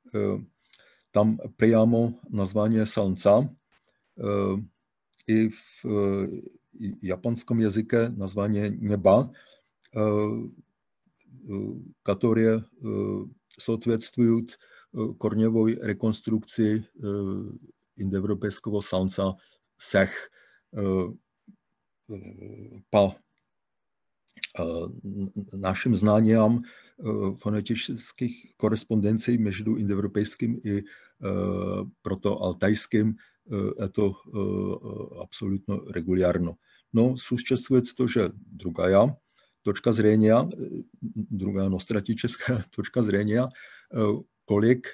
[SPEAKER 4] там прямо название солнца, и в японском языке название неба, которые соответствуют корневой реконструкции индоевропейского солнца Сех po našim znáním fonetických korespondencí mezi indoevropejským i protoaltajským je to absolutně regulárno. No, существует тоже другая точка зрения, другая ностратическая точка зрения, kolik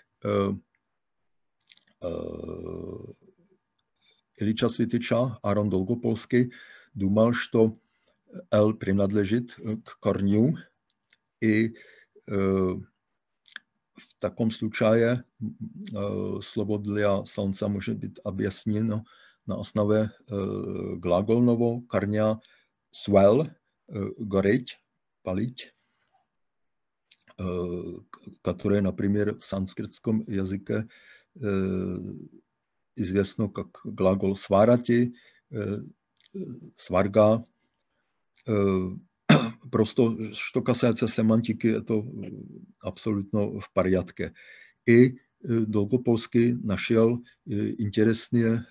[SPEAKER 4] Iliča Svitiča, Aaron Dolgopolsky, думал, что L принадлежит к корню, и в таком случае слово для солнца может быть объяснено на основе глагольного корня swell, гореть, палить, которое, например, в санскритском языке известно как глагол сварати, Svarga, eh, prosto što kasáce semantiky je to eh, absolutno v pariatke. I eh, Dolgopolsky našel interesně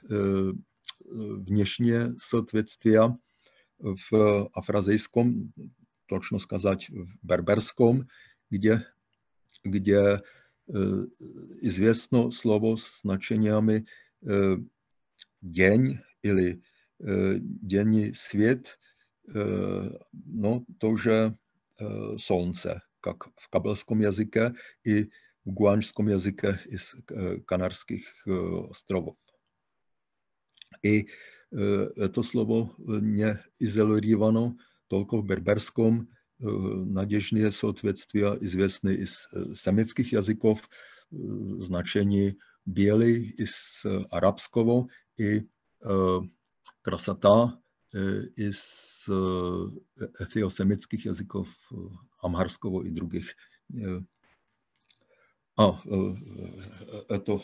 [SPEAKER 4] vněšně sotvectvia v afrazejskom, točno skazať v berberskom, kde, kde izvěstno slovo s značeniami deň ili Eh, denní svět, eh, no to, že eh, slunce, jak v kabelském jazyce i v guančskom jazyce i z kanarských ostrovů. I to slovo mě izolírováno tolko v berberskom, naděžné a izvěstné i z semických jazyků, značení bělý i z arabskovo i и красота из эфиосемитских языков, амхарского и других. А, это,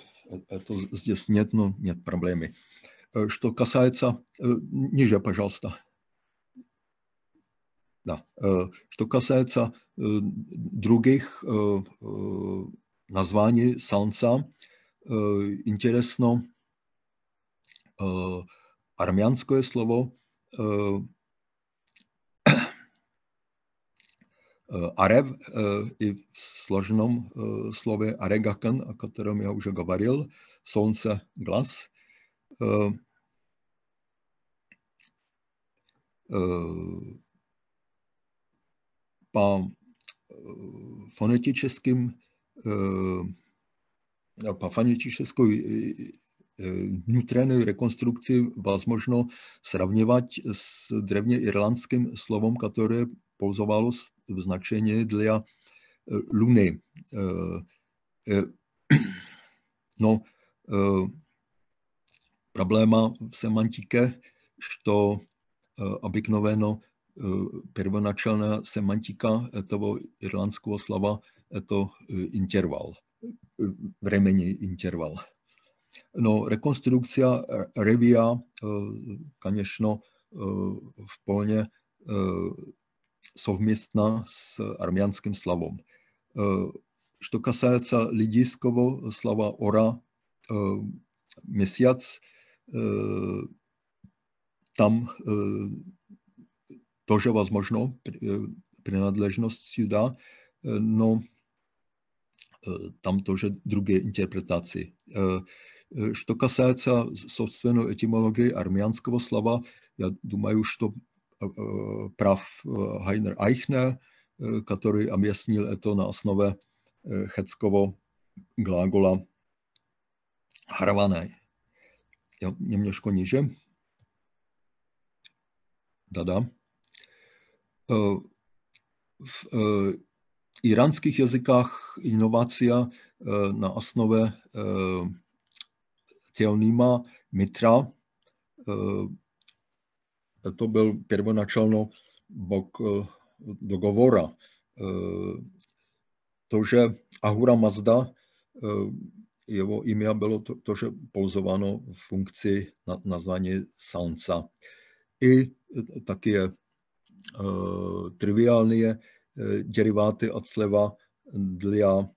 [SPEAKER 4] это здесь нет, но нет проблемы. Что касается... Ниже, пожалуйста. Да. Что касается других названий солнца, интересно, армянское слово Arev и в сложном слове Aregakan, о котором я уже говорил, солнце, глаз. По фонетическим, по фонетической Eh, nutrienu rekonstrukci vás možno sravněvat s drevně irlandským slovom, které pouzovalo v značení dlia eh, luny. Eh, no, probléma v semantike, što abyknoveno prvonačelná semantika toho irlandského slova je to interval, vremení interval. No, rekonstrukcia Revia, конечно, вполне совместна с армянским словом. Что касается лидийского слова «ора», «месяц», там тоже возможно принадлежность сюда, но там тоже другие интерпретации. Что касается, собственно, этимологии армянского слова, я думаю, что прав Хайнер Айхнер, который объяснил это на основе хетского глагола харванай. Я немножко ниже. Да-да. В iranských jazykách inovácia na osnove teonýma Mitra. To byl prvonačalno bok dogovora. To, že Ahura Mazda, jeho imię bylo to, to že pouzováno v funkci na, nazvání salnca. I taky je triviální je deriváty od sleva dla,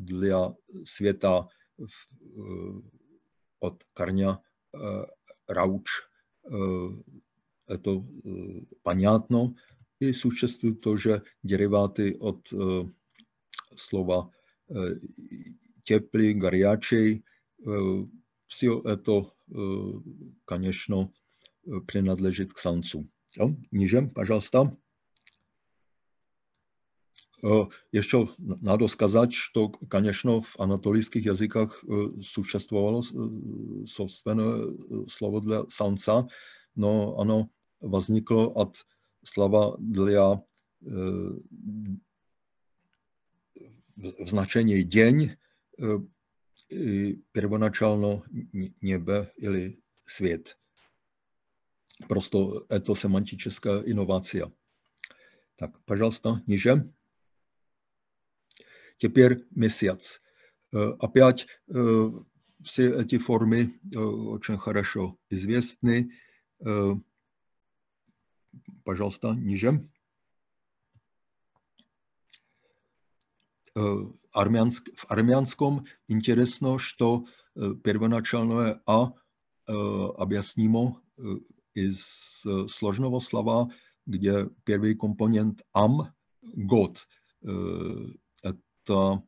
[SPEAKER 4] dla světa od Karňa Rauč. Je to понятно. I существует тоже deriváty od slova теплый, горячий. Все это, конечно, принадлежит к самцу. Ниже, пожалуйста. Еще надо сказать, что, конечно, в анатолийских языках существовало собственное слово для самца, но оно возникло от слова для в значении день, первоначально небо или свет. Просто это семантическая инновация. Так, пожалуйста, ниже. Теперь месяц. Опять все эти формы очень хорошо известны. пожалуйста, ниже. Армянск, в армянском интересно, что первоначальное «а» объяснимо из сложного слова, где первый компонент «am» – «год». Это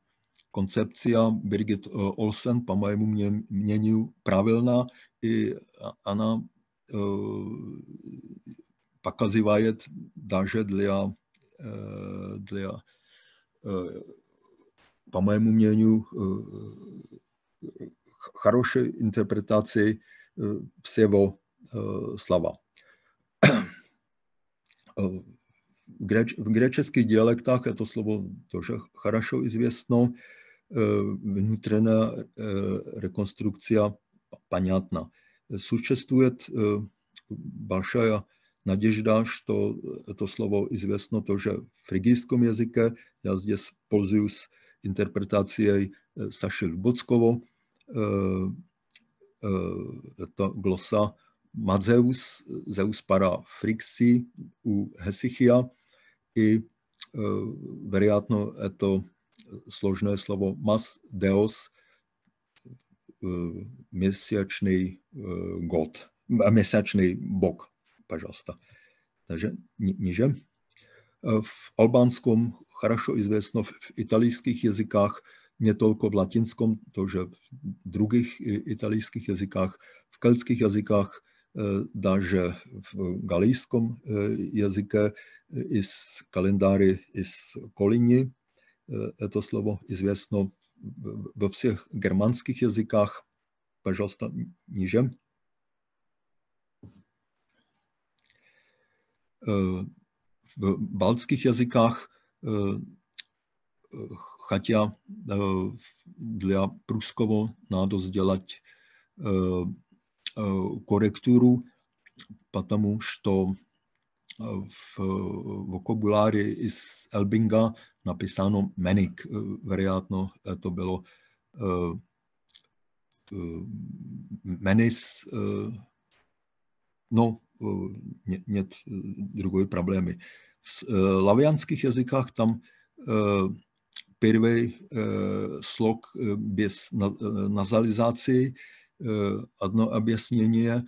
[SPEAKER 4] koncepcia Birgit Olsen, po mojemu мнению, правильна, и она показывает даже для, для по моему мнению, хорошей интерпретации всего слова. В греческих диалектах это слово тоже хорошо известно. Внутренняя реконструкция понятна. Существует большая надежда, что это слово известно тоже в фригийском языке. Я здесь пользуюсь интерпретацией Саши Льбоцкого. Это глоса Madzeus, Zeus para Frixi u Hesychia i вероятно это сложное слово mas deos месячный год, месячный бог, пожалуйста. Takže ниже. V albánskom хорошо известно в итальянских языках, не только в латинском, тоже в других итальянских языках, в кельтских языках, даже в галийском языке из каленdáře из Kolini. Это слово известно во всех германских языках. Пожалуйста, ниже. В балтских языках хотя для прусского надо сделать корректуру, потому что в vokabuláři z Elbinga napsáno menik. Вероятно, to bylo menis, no, нет другой проблемы. В лавянских языках там первый слог без назализации, одно объяснение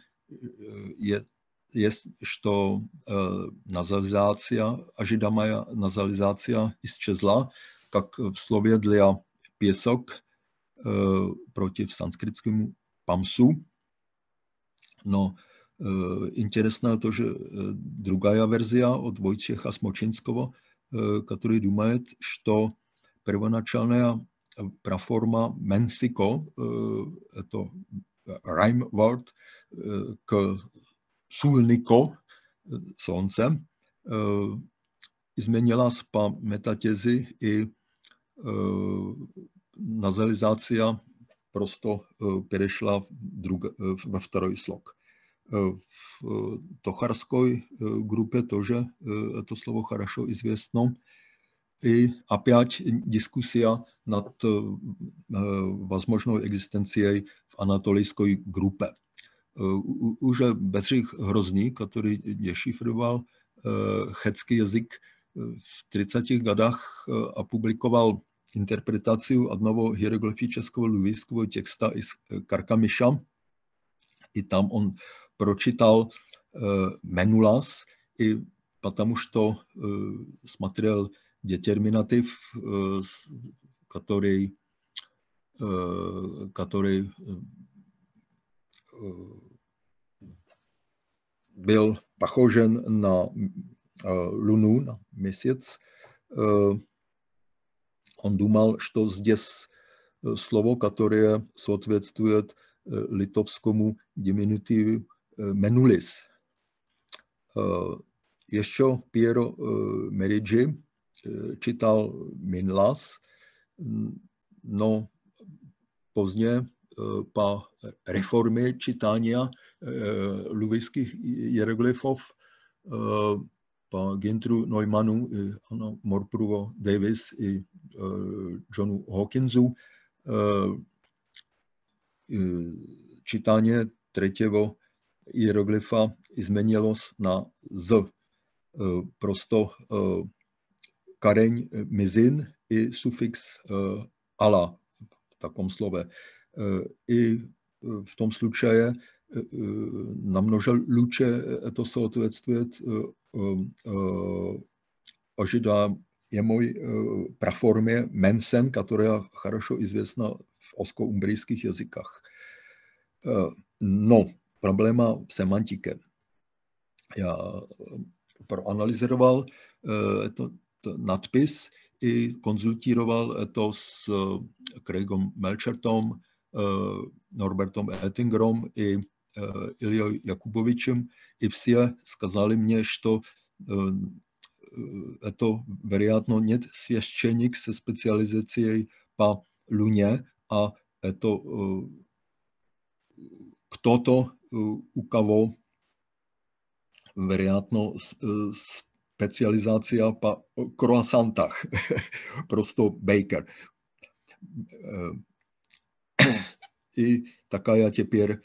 [SPEAKER 4] je jest, что э, назализация, ожидаемая назализация исчезла, как в слове для песок э, против санскритскому памсу. Но э, интересна тоже э, другая версия от Войчеха Смочинского, э, который думает, что первоначальная проформа Менсико, э, это rhyme word, э, к Sulniko, slunce, změnila po metatězi i nazalizácia prosto перешла во второй слог. В тохарской группе тоже это слово хорошо известно. И опять дискуссия над возможной экзистенцией в анатолийской группе Eh, už Bedřich Hrozný, který dešifroval eh, checký jazyk eh, v 30 gadách a publikoval interpretaci jednoho hieroglyfického luvijského texta z Karkamiša. I tam on pročítal menulas, i potom už to smatril determinativ, který, který byl pachožen na Lunu, na měsíc. On думал, что здесь слово, которое соответствует литовскому диминутиву menulis. Еще Piero Merigi čítal Minlas, no pozdě po reformě čítání luvijských hieroglyfov po Gintru Neumannu, ano, Morpruvo Davis i Johnu Hawkinsu čítání třetího hieroglyfa změnilo na Z. prosto kareň mizin i sufix ala v takom slove I v tom slučaje namnožil luče to sootvětstvět ожидá je můj praformě mensen, která хорошо известна v osko-umbrijských jazykách. No, probléma v semantike. Já proanalyzoval to, to nadpis i konzultíroval to s Craigom Melchertom, Norbertom Ettingerom i Iljou Jakubovičem. И все сказали мне, что это, вероятно, нет священник со специализацией по Луне, а это кто-то, у кого, вероятно, специализация по круассантах, просто бейкер. И такая теперь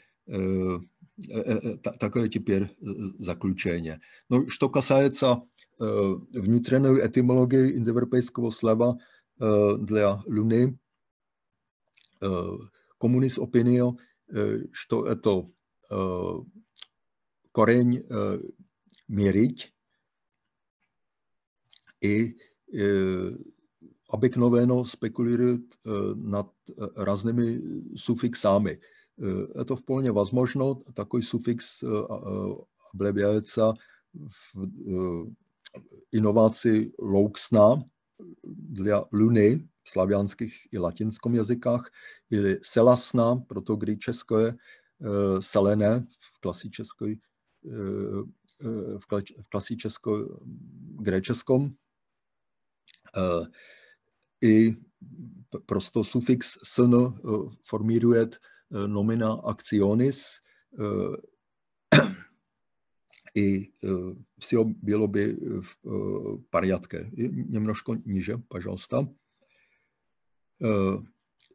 [SPEAKER 4] такое теперь заключение. Но что касается внутренней этимологии индоевропейского слова для Луны, коммунист opinio, что это корень měřit i обыкновено спекулируют над разными суффиксами. Это вполне возможно. Такой суффикс объявляется в inovaci louksna для Luny v slavianských i latinském jazykách, ili selasna, proto české selené v klasické v klasickém gréčeskom. I prosto sufix sn formíruje nomina actionis и все было бы в порядке. Немножко ниже, пожалуйста.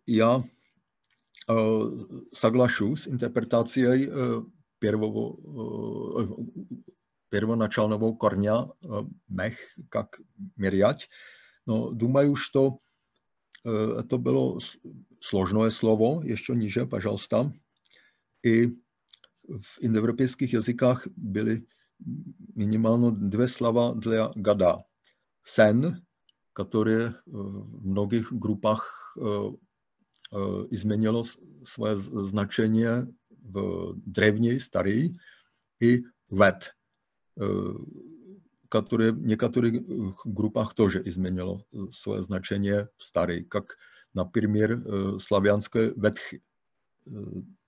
[SPEAKER 4] Я соглашусь с интерпретацией первого, первоначального корня мех, как мерять, No, Duma už to, eh, to bylo složné slovo, ještě níže, pažalsta. I v indoevropských jazykách byly minimálně dvě slova dle gada. Sen, které eh, v mnohých grupách eh, změnilo svoje značení v drevní, starý, i let které v některých grupách тоже změnilo svoje značení starý, jak například slavianské vedchy,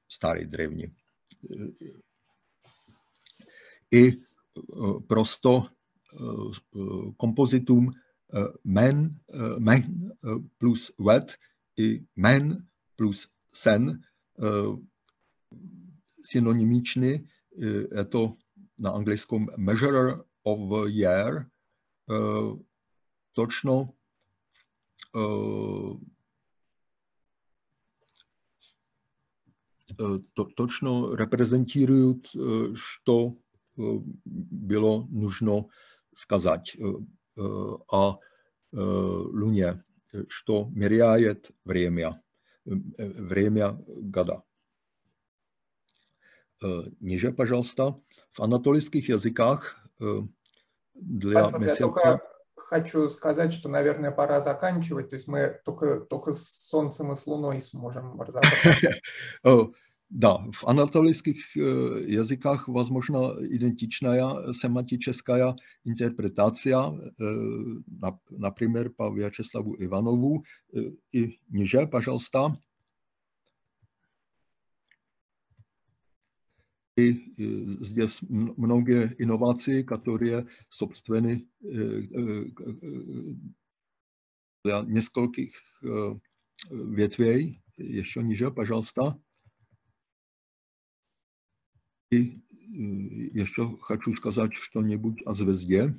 [SPEAKER 4] starý, drevní i prosto kompozitum men, men plus wet i men plus sen synonymičný, je to na anglickém measurer of a year, točno to, točno reprezentují, što bylo нужно сказать о Луне, что меряет время, время года. Ниже, пожалуйста. В анатолийских языках
[SPEAKER 1] для месяца... хочу сказать, что, наверное, пора заканчивать. То есть мы только, только с Солнцем и с Луной сможем разобраться.
[SPEAKER 4] Да, в анатолийских языках возможно идентичная семантическая интерпретация, например, по Вячеславу Иванову. И ниже, пожалуйста. И здесь многие инновации, которые собственны для нескольких ветвей. Еще ниже, пожалуйста. И еще хочу сказать что-нибудь о звезде.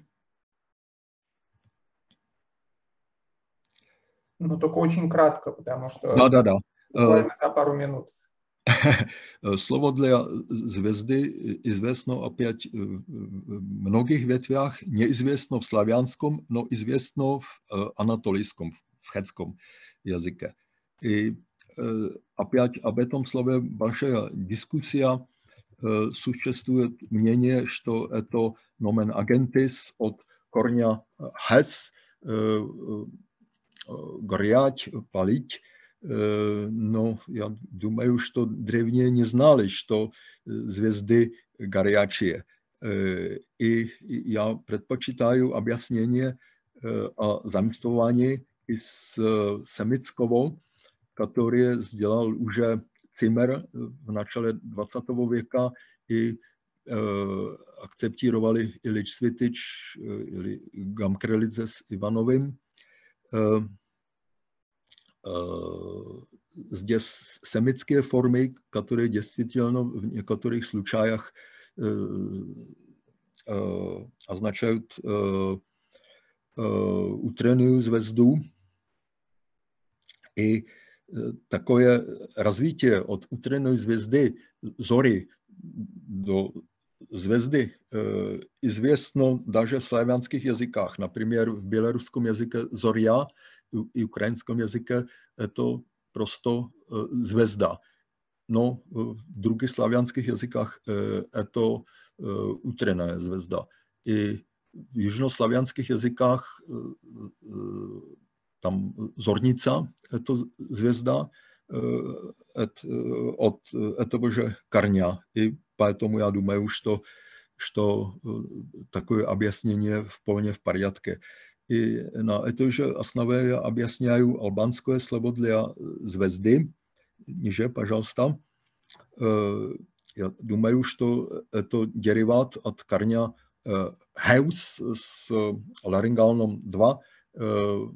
[SPEAKER 1] Ну, только очень кратко, потому что
[SPEAKER 4] да, да, да.
[SPEAKER 1] буквально за пару минут.
[SPEAKER 4] Slovo dla zvezdy известно опять v mnogých větvách, neizvěstno v slavianskom, no izvěstno v anatolijskom, v checkom jazyke. I опять об этом слове большая дискуссия. Существует мнение, что это nomen agentis od корня hes, горять, палить, no, já думаю, что древние не знали, что звезды горячие. И я предпочитаю объяснение о замствовании из Semickovo, которое сделал уже Zimmer v начале 20. věka i akceptírovali Ilič Svitič ili Gamkrelidze s Ivanovým. Здесь семитské formy, které действительно v některých случаях означают утреную звезду. И такое развитие от утренней звезды Зори до звезды известно даже в славянских языках. Например, в белорусском языке Зоря i ukrajinskom jazyce je to prosto zvezda. No, v druhých slavianských jazykách je to utrená zvezda. I v južnoslavianských jazykách tam zornica je to zvezda od этого же корня. И поэтому я думаю, что, что такое объяснение вполне в порядке. И на этой же основе я объясняю албанское слово для звезды. Ниже, пожалуйста. Я думаю, что это дериват от корня heus с ларингальным 2 в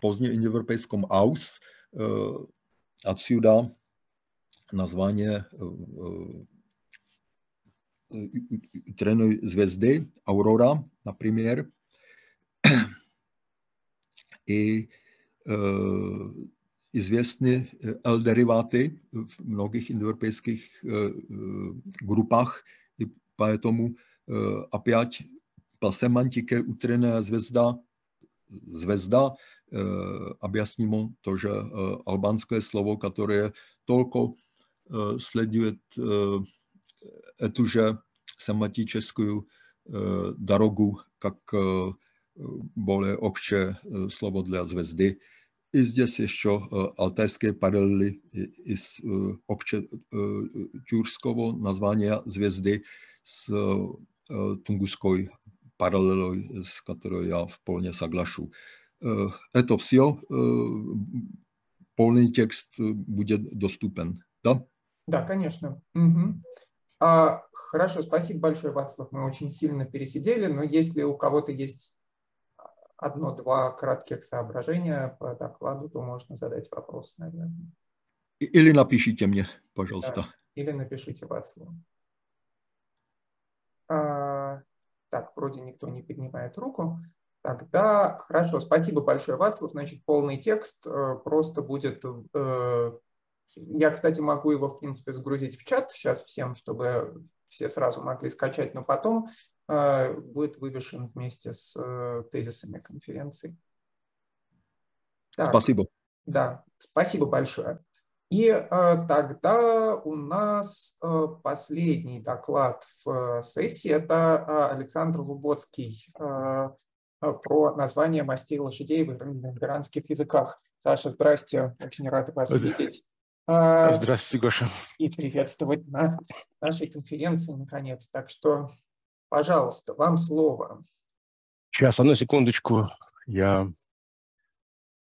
[SPEAKER 4] позднеиндоевропейском aus. Отсюда название тройной звезды, Aurora, например, i eh, i zvěstny eh, L-deriváty v mnohých indoeuropejských eh, grupách, je tomu opět plasemantike utrené zvezda, zvezda, objasnimo to, že albánské slovo, které tolko sleduje etuže matí českou darogu, jak более общее слово для звезды. И здесь еще алтайские параллели из общетюркского названия звезды с тунгусской параллелой, с которой я вполне соглашу. Это все. Полный текст будет доступен. Да?
[SPEAKER 1] Да, конечно. Угу. А, хорошо, спасибо большое, Вацлав. Мы очень сильно пересидели, но если у кого-то есть одно-два кратких соображения по докладу, то можно задать вопрос, наверное.
[SPEAKER 4] Или напишите мне, пожалуйста. Да,
[SPEAKER 1] или напишите Вацлаву. А, так, вроде никто не поднимает руку. Тогда хорошо, спасибо большое, Вацлав. Значит, полный текст э, просто будет... Э, я, кстати, могу его, в принципе, сгрузить в чат сейчас всем, чтобы все сразу могли скачать, но потом будет вывешен вместе с э, тезисами конференции.
[SPEAKER 4] Так, спасибо.
[SPEAKER 1] Да, спасибо большое. И э, тогда у нас э, последний доклад в сессии. Это Александр Лубоцкий про название мастей лошадей в иранских языках. Саша, здрасте, очень рад вас видеть.
[SPEAKER 5] Здравствуйте, Гоша.
[SPEAKER 1] И приветствовать на нашей конференции, наконец. Так что Пожалуйста, вам слово.
[SPEAKER 5] Сейчас, одну секундочку, я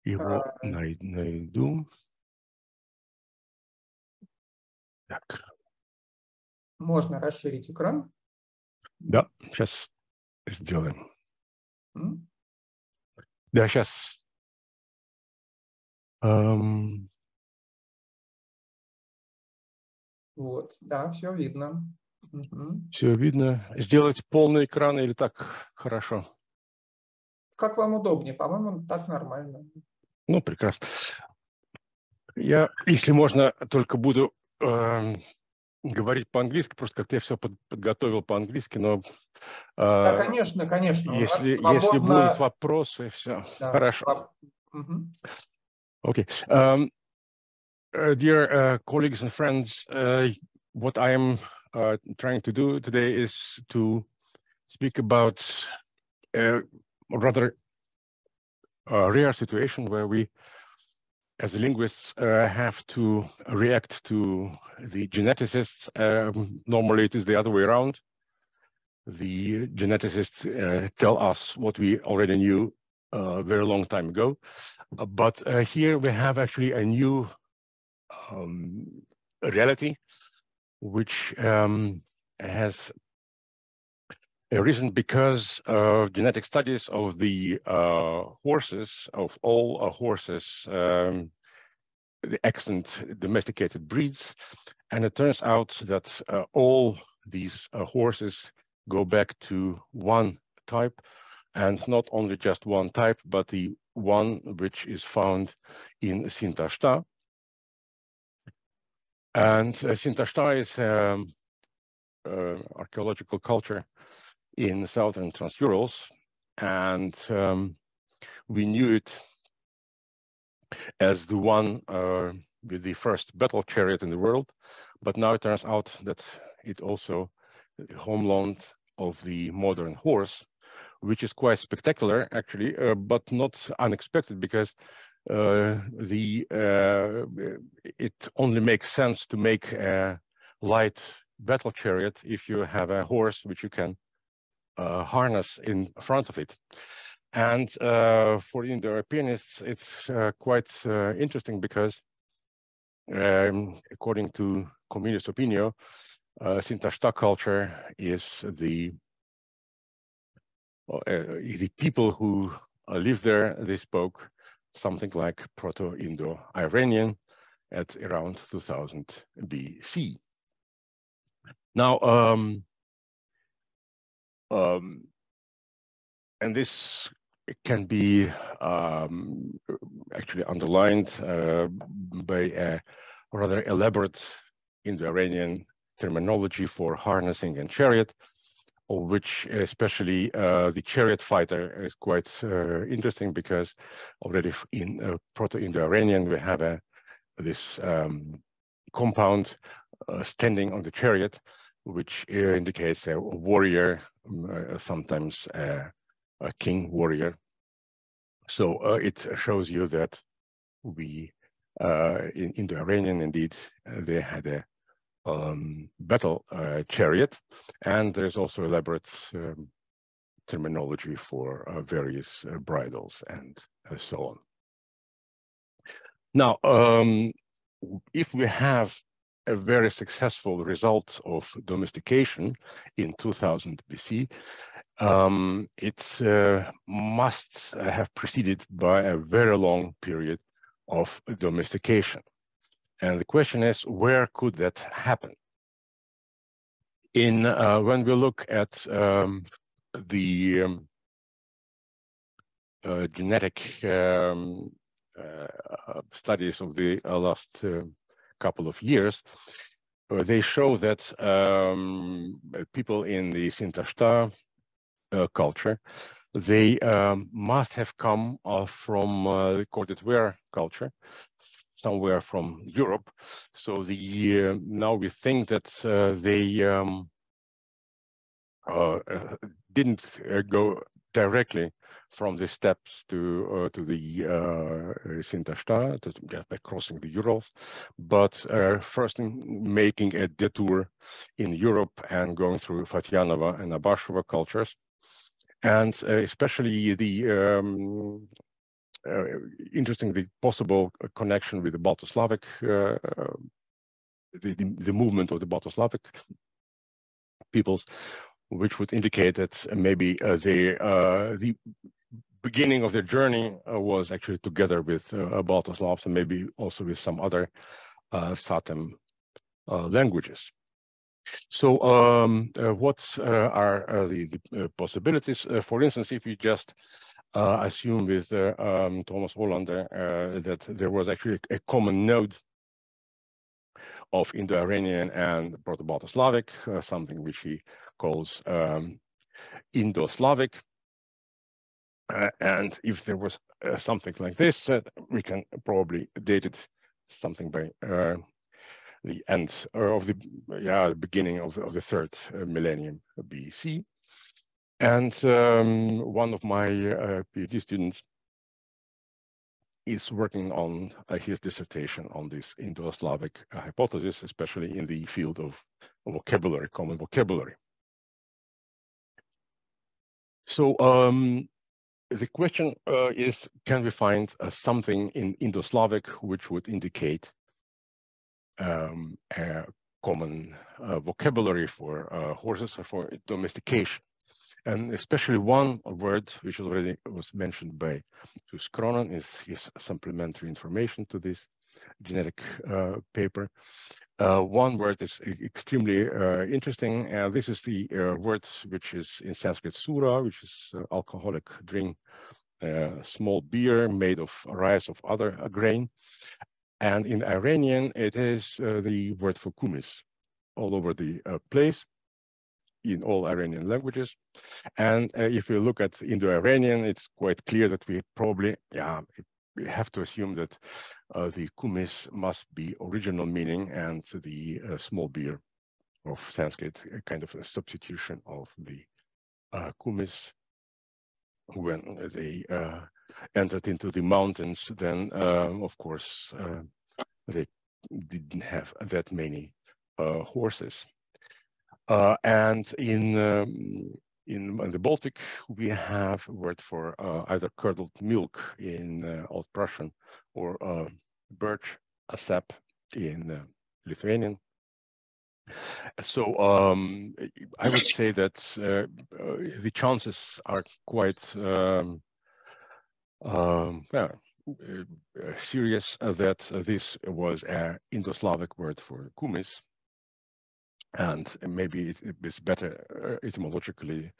[SPEAKER 5] его а... найду. Так.
[SPEAKER 1] Можно расширить экран?
[SPEAKER 5] Да, сейчас сделаем. М? Да, сейчас. Эм...
[SPEAKER 1] Вот, да, все видно.
[SPEAKER 5] Угу. Все видно. Сделать полный экран или так хорошо?
[SPEAKER 1] Как вам удобнее? По-моему, так нормально.
[SPEAKER 5] Ну, прекрасно. Я, если можно, только буду э, говорить по-английски, просто как-то я все под, подготовил по-английски, но...
[SPEAKER 1] Э, да, конечно, конечно.
[SPEAKER 5] Если, свободно... если будут вопросы, все. Да, Хорошо. Окей. Okay. Um, uh, dear uh, colleagues and friends, uh, what I am uh, trying to do today is to speak about a rather rare situation where we as linguists uh, have to react to the geneticists. Um, normally it is the other way around. The geneticists uh, tell us what we already knew a uh, very long time ago. But uh, here we have actually a new um, reality, which um, has arisen because of genetic studies of the uh, horses, of all uh, horses, um, the extant domesticated breeds. And it turns out that uh, all these uh, horses go back to one type, and not only just one type, but the one which is found in Sintashta. And uh, Sintashta is um, uh, archaeological culture in southern Transurals, and um, we knew it as the one uh, with the first battle chariot in the world, but now it turns out that it also the homeland of the modern horse, which is quite spectacular actually, uh, but not unexpected because uh, the uh, it only makes sense to make a light battle chariot if you have a horse which you can uh, harness in front of it. And uh, for Indo-Europeanists, it's quite interesting because um, according to communist opinion, uh, Sintashta culture is the uh, the people who live there. They spoke something like Proto-Indo-Iranian at around 2000 BC. Now, um, um, and this can be um, actually underlined uh, by a rather elaborate Indo-Iranian terminology for harnessing and chariot, of which especially uh, the chariot fighter is quite uh, interesting because already in uh, Proto-Indo-Iranian we have a, this um, compound uh, standing on the chariot which uh, indicates a warrior, um, uh, sometimes a, a, king warrior. So uh, it shows you that we, in, in, the Iranian, indeed, they had a um, battle chariot, and there's also elaborate um, terminology for uh, various uh, bridles and uh, so on. Now, um, if we have a very successful result of domestication in 2000 BC, um, it uh, must have preceded by a very long period of domestication. And the question is, where could that happen? In uh, when we look at um, the um, uh, genetic um, uh, studies of the uh, last uh, couple of years, uh, they show that um, people in the Sintashta uh, culture, they um, must have come uh, from uh, the corded ware culture, somewhere from Europe. So the uh, now we think that uh, they um, didn't go directly from the steppes to uh, to the uh, to, by crossing the Urals, but uh, first making a detour in Europe and going through Fatyanova and Abashova cultures, and uh, especially the um, uh, interesting the possible connection with the Balto-Slavic, uh, the, the, the movement of the Balto-Slavic peoples, which would indicate that maybe uh, the uh, the beginning of their journey uh, was actually together with uh, Baltoslavs and maybe also with some other uh, Satem uh, languages. So um, uh, what uh, are uh, the, the possibilities? for instance, if you just assume with um, Thomas Hollander that there was actually a common node of Indo-Iranian and Proto-Balto-Slavic, uh, something which he calls um, Indo-Slavic. Uh, and if there was uh, something like this, uh, we can probably date it something by uh, the end or of the yeah beginning of, of the third millennium BC. And um, one of my PhD students is working on uh, his dissertation on this Indo-Slavic uh, hypothesis, especially in the field of, of vocabulary, common vocabulary. So um, the question uh, is, can we find uh, something in Indo-Slavic which would indicate um, a common uh, vocabulary for uh, horses or for domestication? And especially one word, which already was mentioned by Cronin, is, is supplementary information to this genetic uh, paper. Uh, one word is extremely uh, interesting. and this is the uh, word which is in Sanskrit sura, which is uh, alcoholic drink, uh, small beer made of rice of other grain. And in Iranian, it is the word for kumis all over the place in all Iranian languages. And uh, if we look at Indo-Iranian, it's quite clear that we probably, yeah, we have to assume that uh, the kumis must be original meaning and the uh, small beer of Sanskrit, a kind of a substitution of the uh, kumis when they uh, entered into the mountains, then um, of course uh, they didn't have that many horses. Uh, and in, um, in, in the Baltic, we have a word for uh, either curdled milk in uh, Old Prussian or uh, birch asap in uh, Lithuanian. So um, I would say that uh, the chances are quite um, um, serious that this was an Indo-Slavic word for kumis, and maybe it, is better uh, etymologically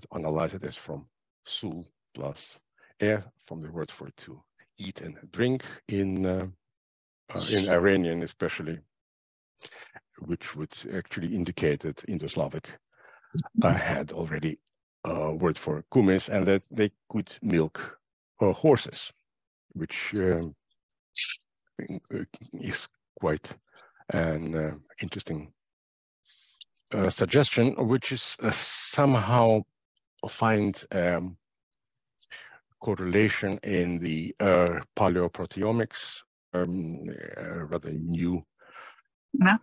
[SPEAKER 5] to analyze it as from sul plus air from the word for to eat and drink in uh, uh, in Iranian especially, which would actually indicate that Indo-Slavic uh, had already a word for kumis and that they could milk uh, horses, which um, is quite an uh, interesting uh, suggestion, which is uh, somehow find um, correlation in the uh, paleoproteomics, um, uh, rather new, no.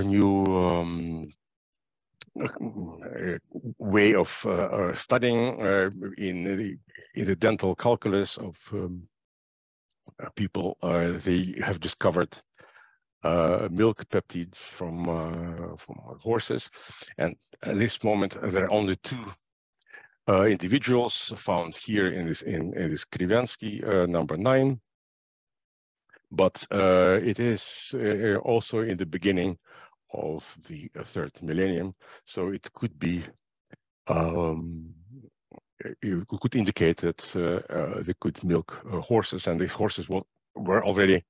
[SPEAKER 5] new um, uh, way of studying in the in the dental calculus of um, people. they have discovered uh, milk peptides from uh, from horses. And at this moment, there are only two uh, individuals found here in this in, in this Kriviansky number nine. But it is also in the beginning of the third millennium, so it could be um, you could indicate that uh, uh, they could milk uh, horses, and these horses were already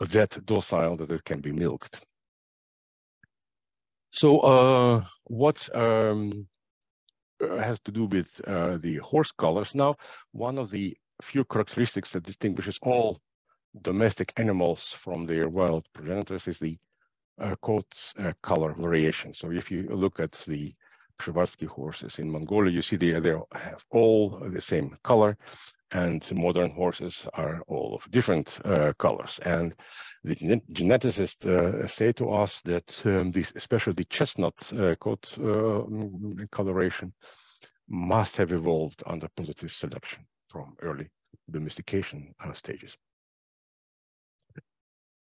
[SPEAKER 5] that docile that it can be milked. So uh, what um, uh, has to do with uh, the horse colors? Now, one of the few characteristics that distinguishes all domestic animals from their wild progenitors is the uh, coat uh, color variation. So if you look at the Przewalski horses in Mongolia, you see they, they have all the same color and modern horses are all of different uh, colors. And the geneticists uh, say to us that um, this, especially the chestnut uh, coat uh, coloration must have evolved under positive selection from early domestication uh, stages.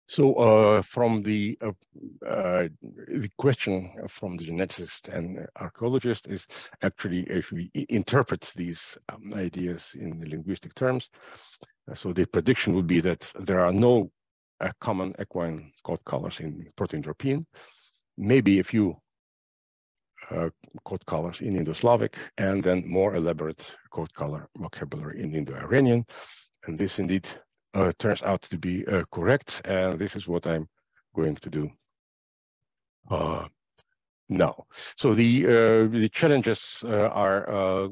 [SPEAKER 5] So uh, from the uh, uh, the question from the geneticist and archaeologist is actually if we interpret these um, ideas in linguistic terms, uh, so the prediction would be that there are no uh, common equine coat colors in Proto-Indo-European, maybe a few uh, coat colors in Indo-Slavic, and then more elaborate coat color vocabulary in Indo-Iranian. And this indeed uh, turns out to be uh, correct. And this is what I'm going to do uh, now. So the uh, the challenges uh, are uh,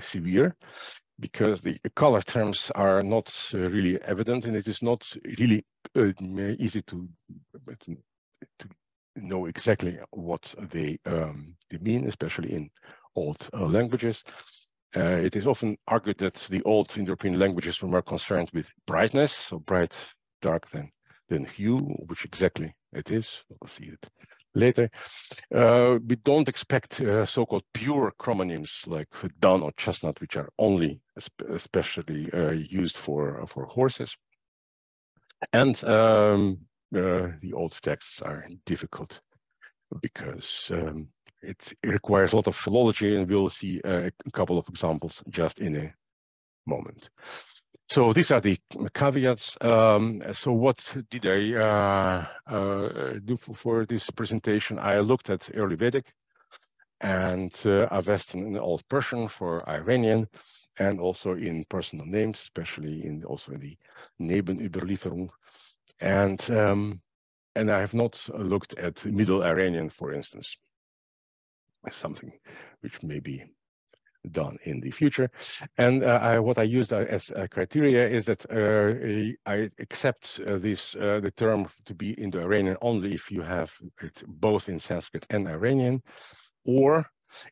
[SPEAKER 5] severe because the color terms are not really evident and it is not really easy to, to, to know exactly what they um, they mean, especially in old uh, it is often argued that the old Indo-European languages were more concerned with brightness, so bright, dark, than than hue, which exactly it is. We'll see it later. Uh, we don't expect uh, so-called pure chromonyms like dun or chestnut, which are only especially uh, used for, for horses. And um, uh, the old texts are difficult because um, it, requires a lot of philology, and we'll see a couple of examples just in a moment. So these are the caveats. Um, so what did I uh, uh, do for, for, this presentation? I looked at early Vedic and uh, Avestan in Old Persian for Iranian and also in personal names, especially in also in the Nebenüberlieferung. And, um, and I have not looked at Middle Iranian, for instance, something which may be done in the future. And uh, I, what I used uh, as criteria is that uh, I accept uh, this uh, the term to be Indo-Iranian only if you have it both in Sanskrit and Iranian, or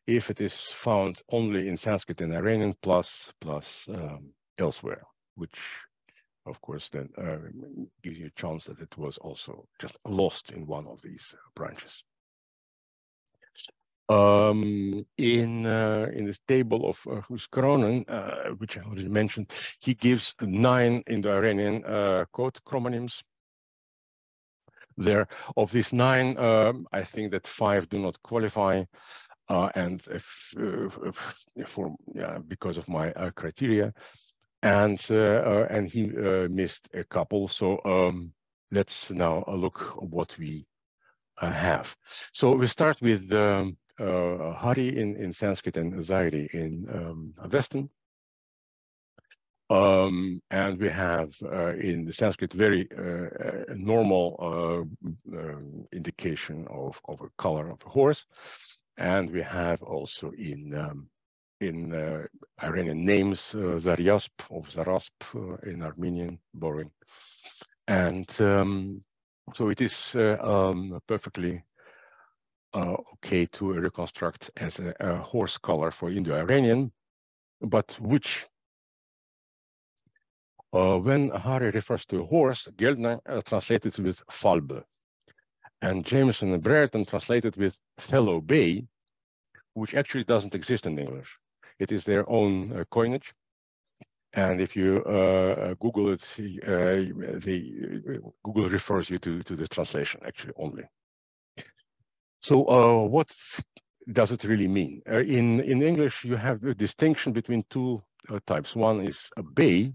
[SPEAKER 5] if it is found only in Sanskrit and Iranian plus plus um, elsewhere, which of course then uh, gives you a chance that it was also just lost in one of these branches. Um, in uh, in this table of uh, Kronen, uh, which I already mentioned, he gives nine Indo-Iranian uh, code chrononyms. There, of these nine, um, I think that five do not qualify, uh, and if, if, for yeah, because of my uh, criteria, and uh, and he missed a couple. So um, let's now look what we have. So we start with um, uh, Hari in, in Sanskrit and Zairi in um, Western. Um, and we have uh, in the Sanskrit very uh, normal uh, um, indication of, of a color of a horse. And we have also in um, in uh, Iranian names uh, Zaryasp of Zarasp uh, in Armenian borrowing. And um, so it is um, perfectly uh, okay to reconstruct as a, a horse color for Indo-Iranian, but which uh, when Hari refers to a horse, Geldner uh, translated with falbe, and Jameson and Brereton translated with fellow bay, which actually doesn't exist in English. It is their own uh, coinage. And if you uh, uh Google it, uh, the Google refers you to, to the translation actually only. So uh, what does it really mean? Uh, in, in English, you have a distinction between two uh, types. One is a bay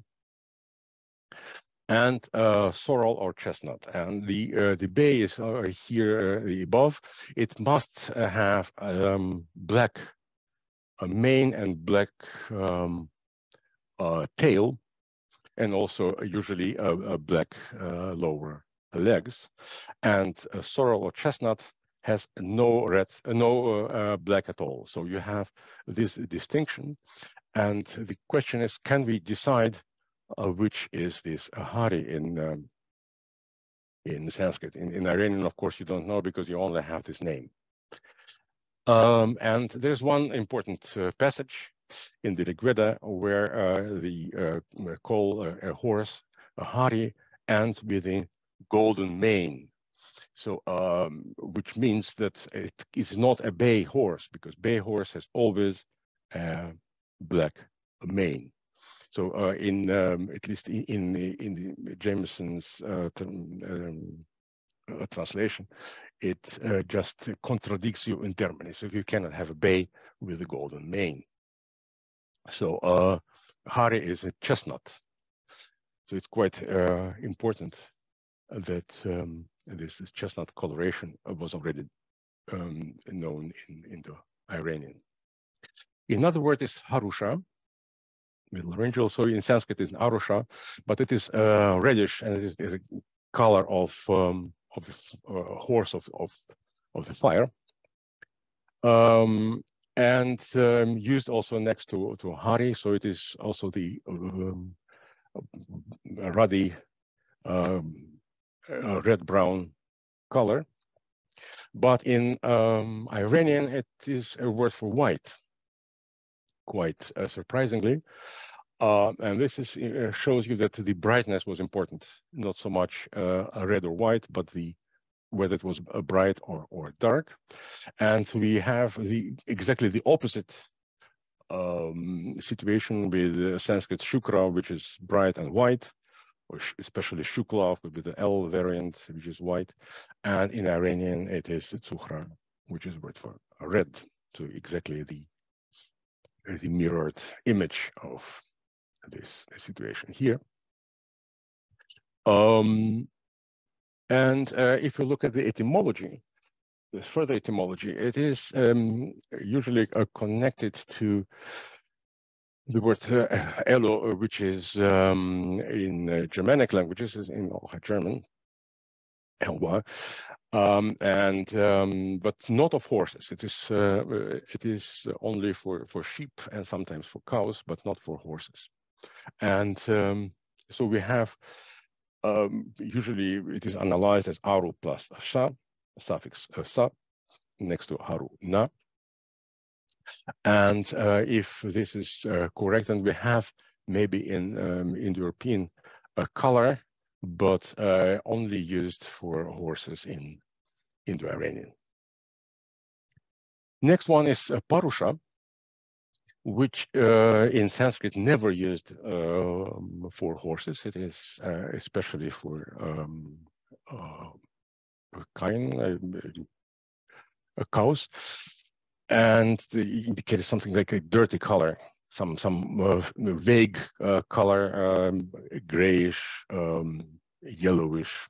[SPEAKER 5] and uh, sorrel or chestnut. And the, uh, the bay is uh, here above. It must have um, black mane and black um, tail, and also usually a, a black lower legs. And sorrel or chestnut has no red, no uh, black at all. So you have this distinction. And the question is, can we decide uh, which is this Hari in um, in Sanskrit? In, in Iranian, of course, you don't know because you only have this name. Um, and there's one important uh, passage in the Rigveda where uh, the uh, call a horse a Hari and with a golden mane. So, um, which means that it is not a bay horse because bay horse has always a black mane. So, uh, in um, at least in in the, in Jameson's uh, um, uh, translation, it uh, just contradicts you in Germany. So, you cannot have a bay with a golden mane. So, uh, Hari is a chestnut. So, it's quite important that um, this, this, chestnut coloration was already um, known in, in the Iranian. Another word is Harusha, middle range also in Sanskrit is Arusha, but it is uh, reddish and it is, is, a color of um, of the uh, horse of, of, of the fire. Um, and um, used also next to, to Hari, so it is also the um, ruddy um, uh, red-brown color. But in um, Iranian, it is a word for white, quite uh, surprisingly. Uh, and this is, uh, shows you that the brightness was important, not so much uh, red or white, but the whether it was bright or, or dark. And we have the exactly the opposite um, situation with Sanskrit Shukra, which is bright and white, or especially Shukla with the L variant, which is white. And in Iranian, it is Tsukhra, which is word for red. So exactly the, the mirrored image of this situation here. Um, and uh, if you look at the etymology, the further etymology, it is um, usually uh, connected to the word uh, elo, which is um, in uh, Germanic languages, is in German, elwa, um, and um, but not of horses. It is uh, it is only for for sheep and sometimes for cows, but not for horses. And um, so we have um, usually it is analyzed as aru plus sha, suffix uh, sa, next to haru na. And uh, if this is uh, correct, then we have maybe in um, Indo-European a color, but uh, only used for horses in Indo-Iranian. Next one is uh, Parusha, which uh, in Sanskrit never used uh, for horses. It is uh, especially for um, uh, kine, uh, cows, and indicated something like a dirty color, some some uh, vague color, um, grayish, um, yellowish.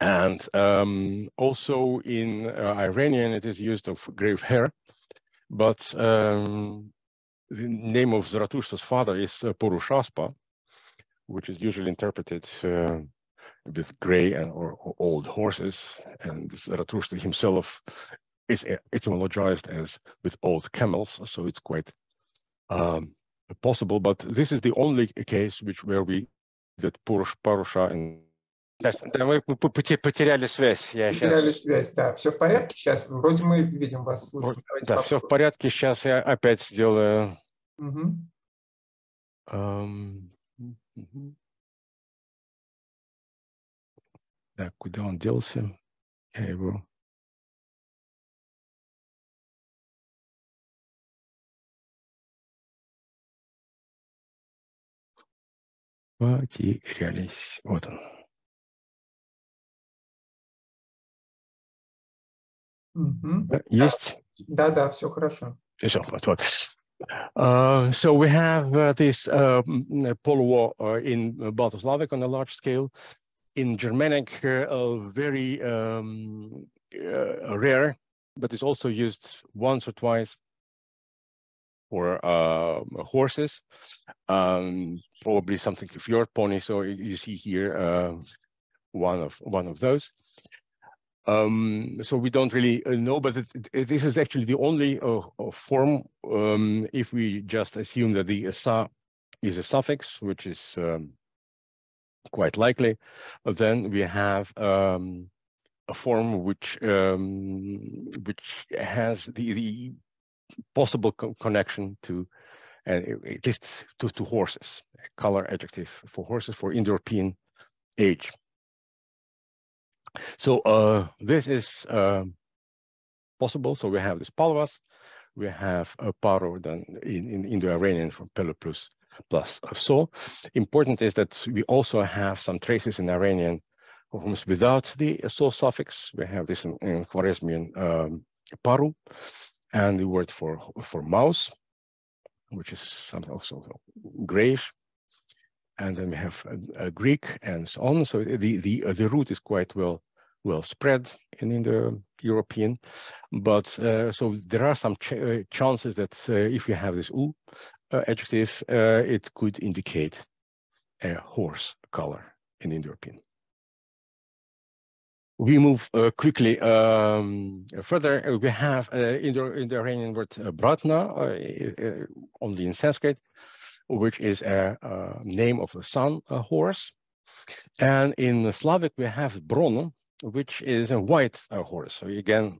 [SPEAKER 5] And um, also in Iranian, it is used of grave hair, but um, the name of Zarathustra's father is uh, Purushaspa, which is usually interpreted uh, with gray and or, or, old horses, and Zarathustra himself is etymologized as with old camels, so it's quite um, possible. But this is the only case which where we that Purush, Parusha and
[SPEAKER 6] Да, мы потеряли связь.
[SPEAKER 1] Я потеряли сейчас... связь, да. Все в порядке сейчас? Вроде мы видим вас, слышим.
[SPEAKER 6] Давайте да, попробуем. все в порядке. Сейчас я опять сделаю... Угу. Um... Так, куда он делся? Я его... Потерялись. Вот он.
[SPEAKER 1] Угу.
[SPEAKER 6] Есть?
[SPEAKER 1] Да, да, все хорошо.
[SPEAKER 6] Все, вот, вот. Uh, so we have uh, this uh, polo war uh, in Baltic Slavic on a large scale. In Germanic, uh, very um, uh, rare, but it's also used once or twice for horses. Um, probably something of your pony. So you see here one of one of those. Um, so we don't really uh, know, but it, it, this is actually the only uh, form um, if we just assume that the sa is a suffix, which is um, quite likely, then we have um, a form which which has the, the possible co connection to uh, at least to, to horses, color adjective for horses for Indo-European age. So uh, this is uh, possible. So we have this Palvas, we have a Paro then in, in Indo-Iranian from Pelo plus plus So important is that we also have some traces in Iranian forms without the so suffix. We have this in, in Khwarezmian um, Paru and the word for, for mouse, which is something also grayish and then we have a, a Greek and so on. So the the the root is quite well well spread in, in the European, but uh, so there are some ch uh, chances that uh, if you have this u uh, adjective, uh, it could indicate a horse color in Indo-European.
[SPEAKER 5] We move uh, quickly um, further. We have uh, in, the, Iranian word uh, Bratna, uh, only in Sanskrit, which is a, a name of a sun a horse. And in Slavic, we have Bron, which is a white horse. So again,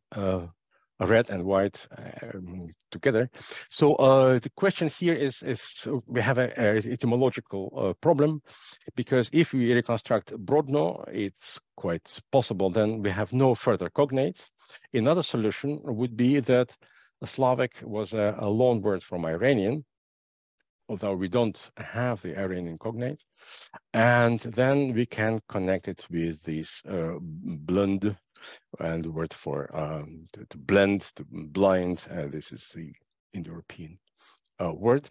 [SPEAKER 5] red and white um, together. So uh, the question here is, is we have a, a etymological uh, problem because if we reconstruct Brodno, it's quite possible then we have no further cognates. Another solution would be that Slavic was a, a loan word from Iranian, although we don't have the Iranian cognate. And then we can connect it with this uh, blend and the word for um, to, to, blend, to blind. Uh, this is the Indo-European uh, word,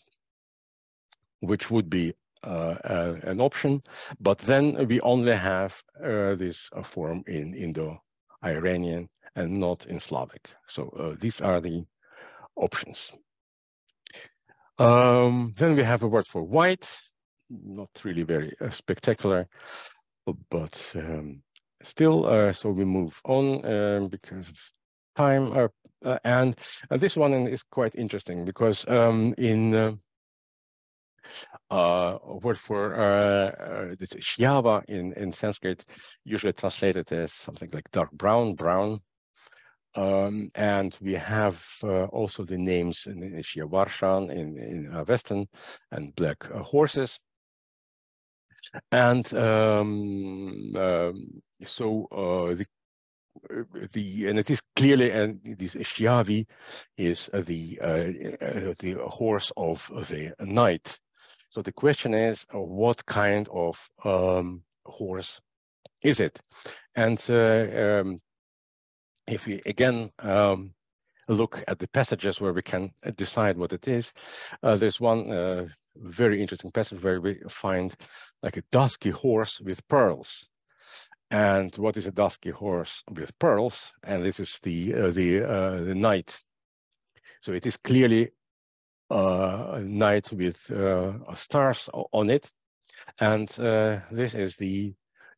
[SPEAKER 5] which would be uh, uh an option. But then we only have uh, this uh, form in Indo-Iranian and not in Slavic. So these are the options. Um, then we have a word for white, not really very spectacular, but um, still, uh, so we move on um, because of time. Uh, uh, and this one is quite interesting because um, in uh, uh, word for uh, uh, this Shiava in, in Sanskrit, usually translated as something like dark brown, brown. Um, and we have uh, also the names in, in Shyavarshan in, in uh, Western and black horses. And um, um, so uh, the the and it is clearly and this Shiavi is uh, the uh, the horse of the night. So the question is, what kind of um, horse is it? And um, if we again um, look at the passages where we can decide what it is, uh, there's one uh, very interesting passage where we find like a dusky horse with pearls. And what is a dusky horse with pearls? And this is the uh, the uh, the night. So it is clearly uh, a night with uh, stars on it, and uh, this is the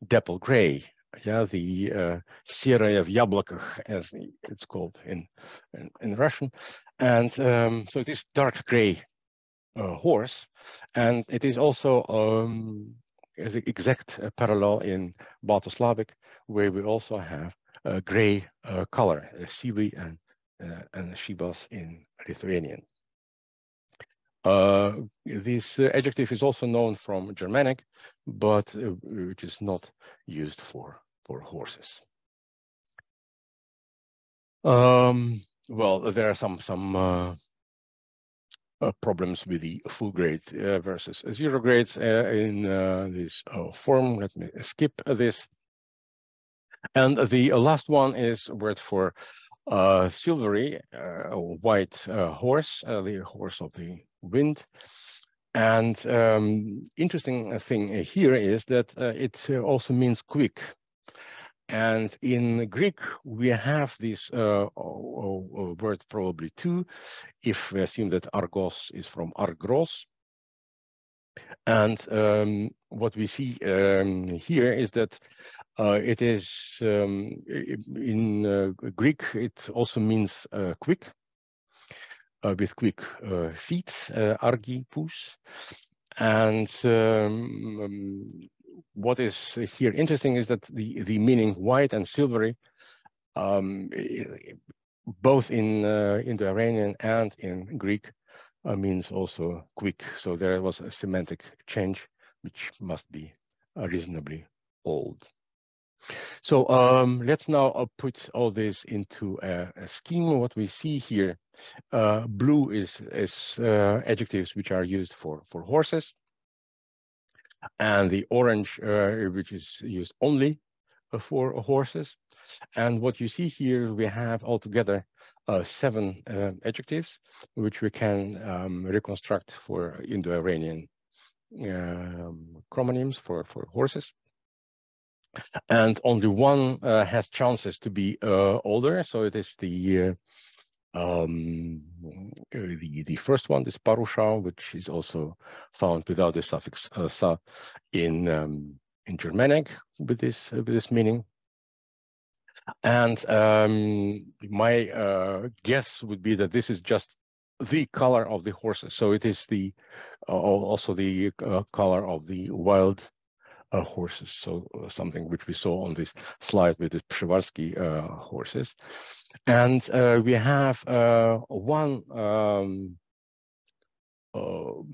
[SPEAKER 5] dapple gray. Yeah, the uh, Seraya в яблоках, as it's called in, in, in Russian, and um, so this dark gray uh, horse. And it is also um, the exact uh, parallel in Balto-Slavic, where we also have a gray uh, color, Sili and, and Shibas in Lithuanian. Uh, this uh, adjective is also known from Germanic, but uh, which is not used for, for horses. Um, well, there are some some uh, problems with the full grade uh, versus zero grades uh, in this form. Let me skip this. And the last one is word for uh, silvery, uh, white uh, horse, the horse of the wind. And um, interesting thing here is that it also means quick. And in Greek, we have this uh, word probably too, if we assume that argos is from argros. And um, what we see um, here is that uh, it is um, in uh, Greek, it also means uh, quick, uh, with quick uh, feet, argi. And um, um, what is here interesting is that the, the meaning white and silvery, um, both in uh, Indo-Iranian and in Greek, uh, means also quick. So there was a semantic change, which must be uh, reasonably old. So um, let's now uh, put all this into a, a scheme. What we see here, uh, blue is, is uh, adjectives which are used for, for horses and the orange, uh, which is used only uh, for horses. And what you see here, we have altogether uh, seven uh, adjectives, which we can um, reconstruct for Indo-Iranian um, chromonyms for, for horses. And only one uh, has chances to be uh, older, so it is the um, the, the first one is Parusha, which is also found without the suffix uh, sa in um, in Germanic with this with this meaning. And um, my uh, guess would be that this is just the color of the horses. So it is the uh, also the uh, color of the wild uh, horses. So uh, something which we saw on this slide with the Przeworski uh, horses. And we have one um,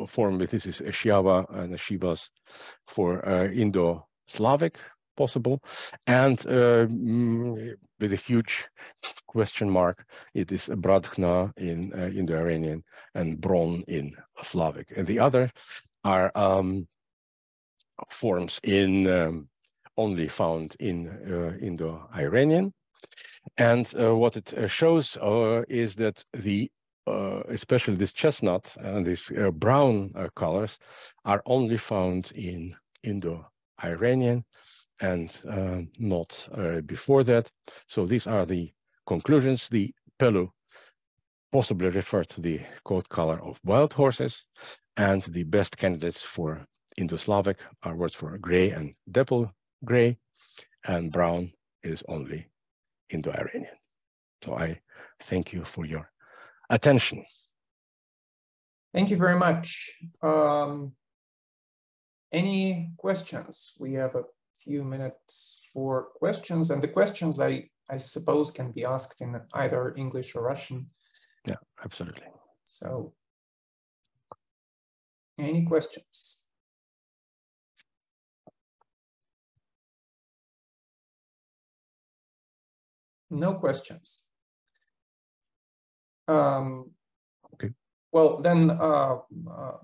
[SPEAKER 5] form, this is Shiava and Shivas for Indo-Slavic possible. And uh, mm, with a huge question mark, it is Bradkhna in uh, Indo-Iranian and Bron in Slavic. And the other are um, forms in um, only found in uh, Indo-Iranian. And uh, what it uh, shows uh, is that the especially this chestnut and these brown colors are only found in Indo-Iranian and uh, not uh, before that. So these are the conclusions. The pelu possibly refer to the coat color of wild horses, and the best candidates for Indo-Slavic are words for gray and dapple gray, and brown is only Indo-Iranian. So I thank you for your attention.
[SPEAKER 1] Thank you very much. Um, any questions? We have a few minutes for questions. And the questions I, I suppose can be asked in either English or Russian.
[SPEAKER 5] Yeah, absolutely.
[SPEAKER 1] So any questions? No questions. Um,
[SPEAKER 5] okay.
[SPEAKER 1] Well, then uh, uh,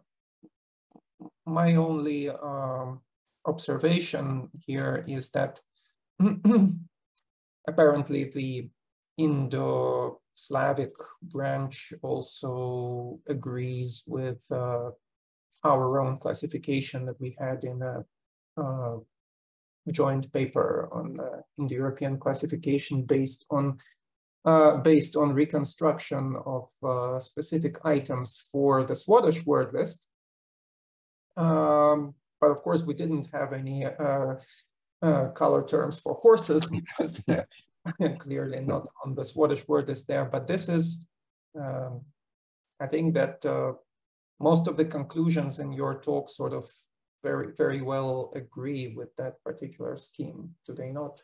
[SPEAKER 1] my only um, observation here is that apparently the Indo-Slavic branch also agrees with uh, our own classification that we had in a uh, joint paper on uh, Indo-European classification based on uh, based on reconstruction of uh, specific items for the Swadesh word list. Um, but of course, we didn't have any uh, color terms for horses because they're clearly not on the Swadesh word is there. But this is, um, I think that uh, most of the conclusions in your talk sort of very, very well agree with that particular scheme, do they not?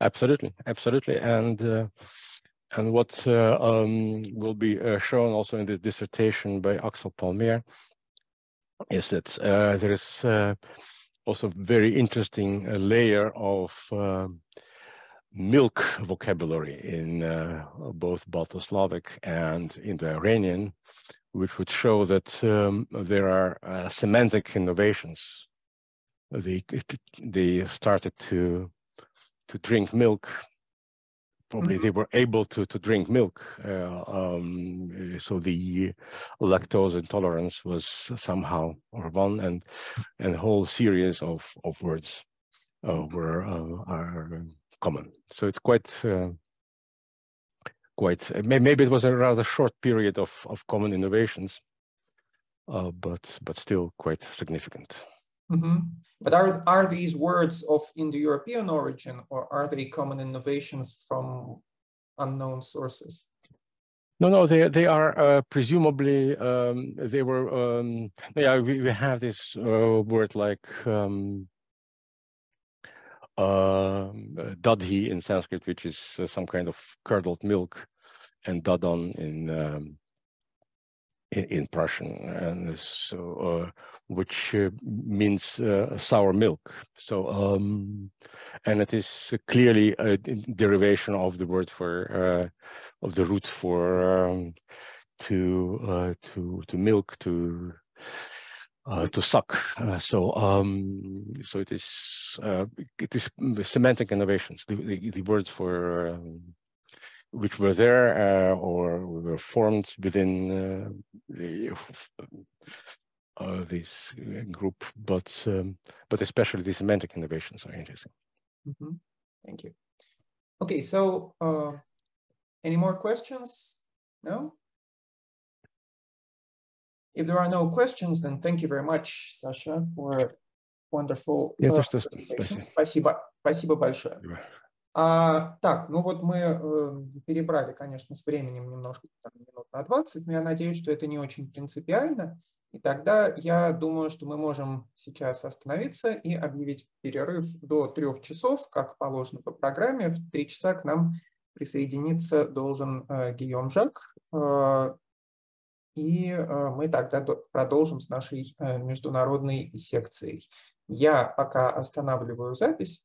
[SPEAKER 5] Absolutely, absolutely. And uh, and what uh, um, will be uh, shown also in this dissertation by Axel Palmer is that uh, there is uh, also very interesting uh, layer of um, milk vocabulary in both Balto-Slavic and Indo-Iranian, which would show that um, there are uh, semantic innovations. They, they started to, to drink milk probably mm-hmm. they were able to to drink milk uh, um, so the lactose intolerance was somehow or one and and a whole series of of words uh, were uh, are common so it's quite uh, quite maybe it was a rather short period of of common innovations uh, but but still quite significant
[SPEAKER 1] Mm -hmm. But are, are these words of Indo-European origin or are they common innovations from unknown sources?
[SPEAKER 5] No, no, they they are uh, presumably um, they were. Um, yeah, we, we have this uh, word like um, dadhi in Sanskrit, which is uh, some kind of curdled milk, and dadon in um, in, in, Prussian, and so uh, which uh, means sour milk. So, um, and it is clearly a derivation of the word for of the root for um, to to to milk to uh, to suck. Uh, so um, so it is it is semantic innovations. The, the, the words for um, which were there or were formed within uh, this uh, group, but um, but especially the semantic innovations are interesting.
[SPEAKER 1] Mm -hmm. Thank you. Okay, so uh, any more questions? No? If there are no questions, then thank you very much, Sasha, for wonderful
[SPEAKER 5] uh, Спасибо.
[SPEAKER 1] Спасибо большое. А, так, ну вот мы э, перебрали, конечно, с временем немножко, там, минут на 20, но я надеюсь, что это не очень принципиально. И тогда я думаю, что мы можем сейчас остановиться и объявить перерыв до трех часов, как положено по программе. В три часа к нам присоединиться должен э, Гийом Жак, э, и э, мы тогда продолжим с нашей э, международной секцией. Я пока останавливаю запись.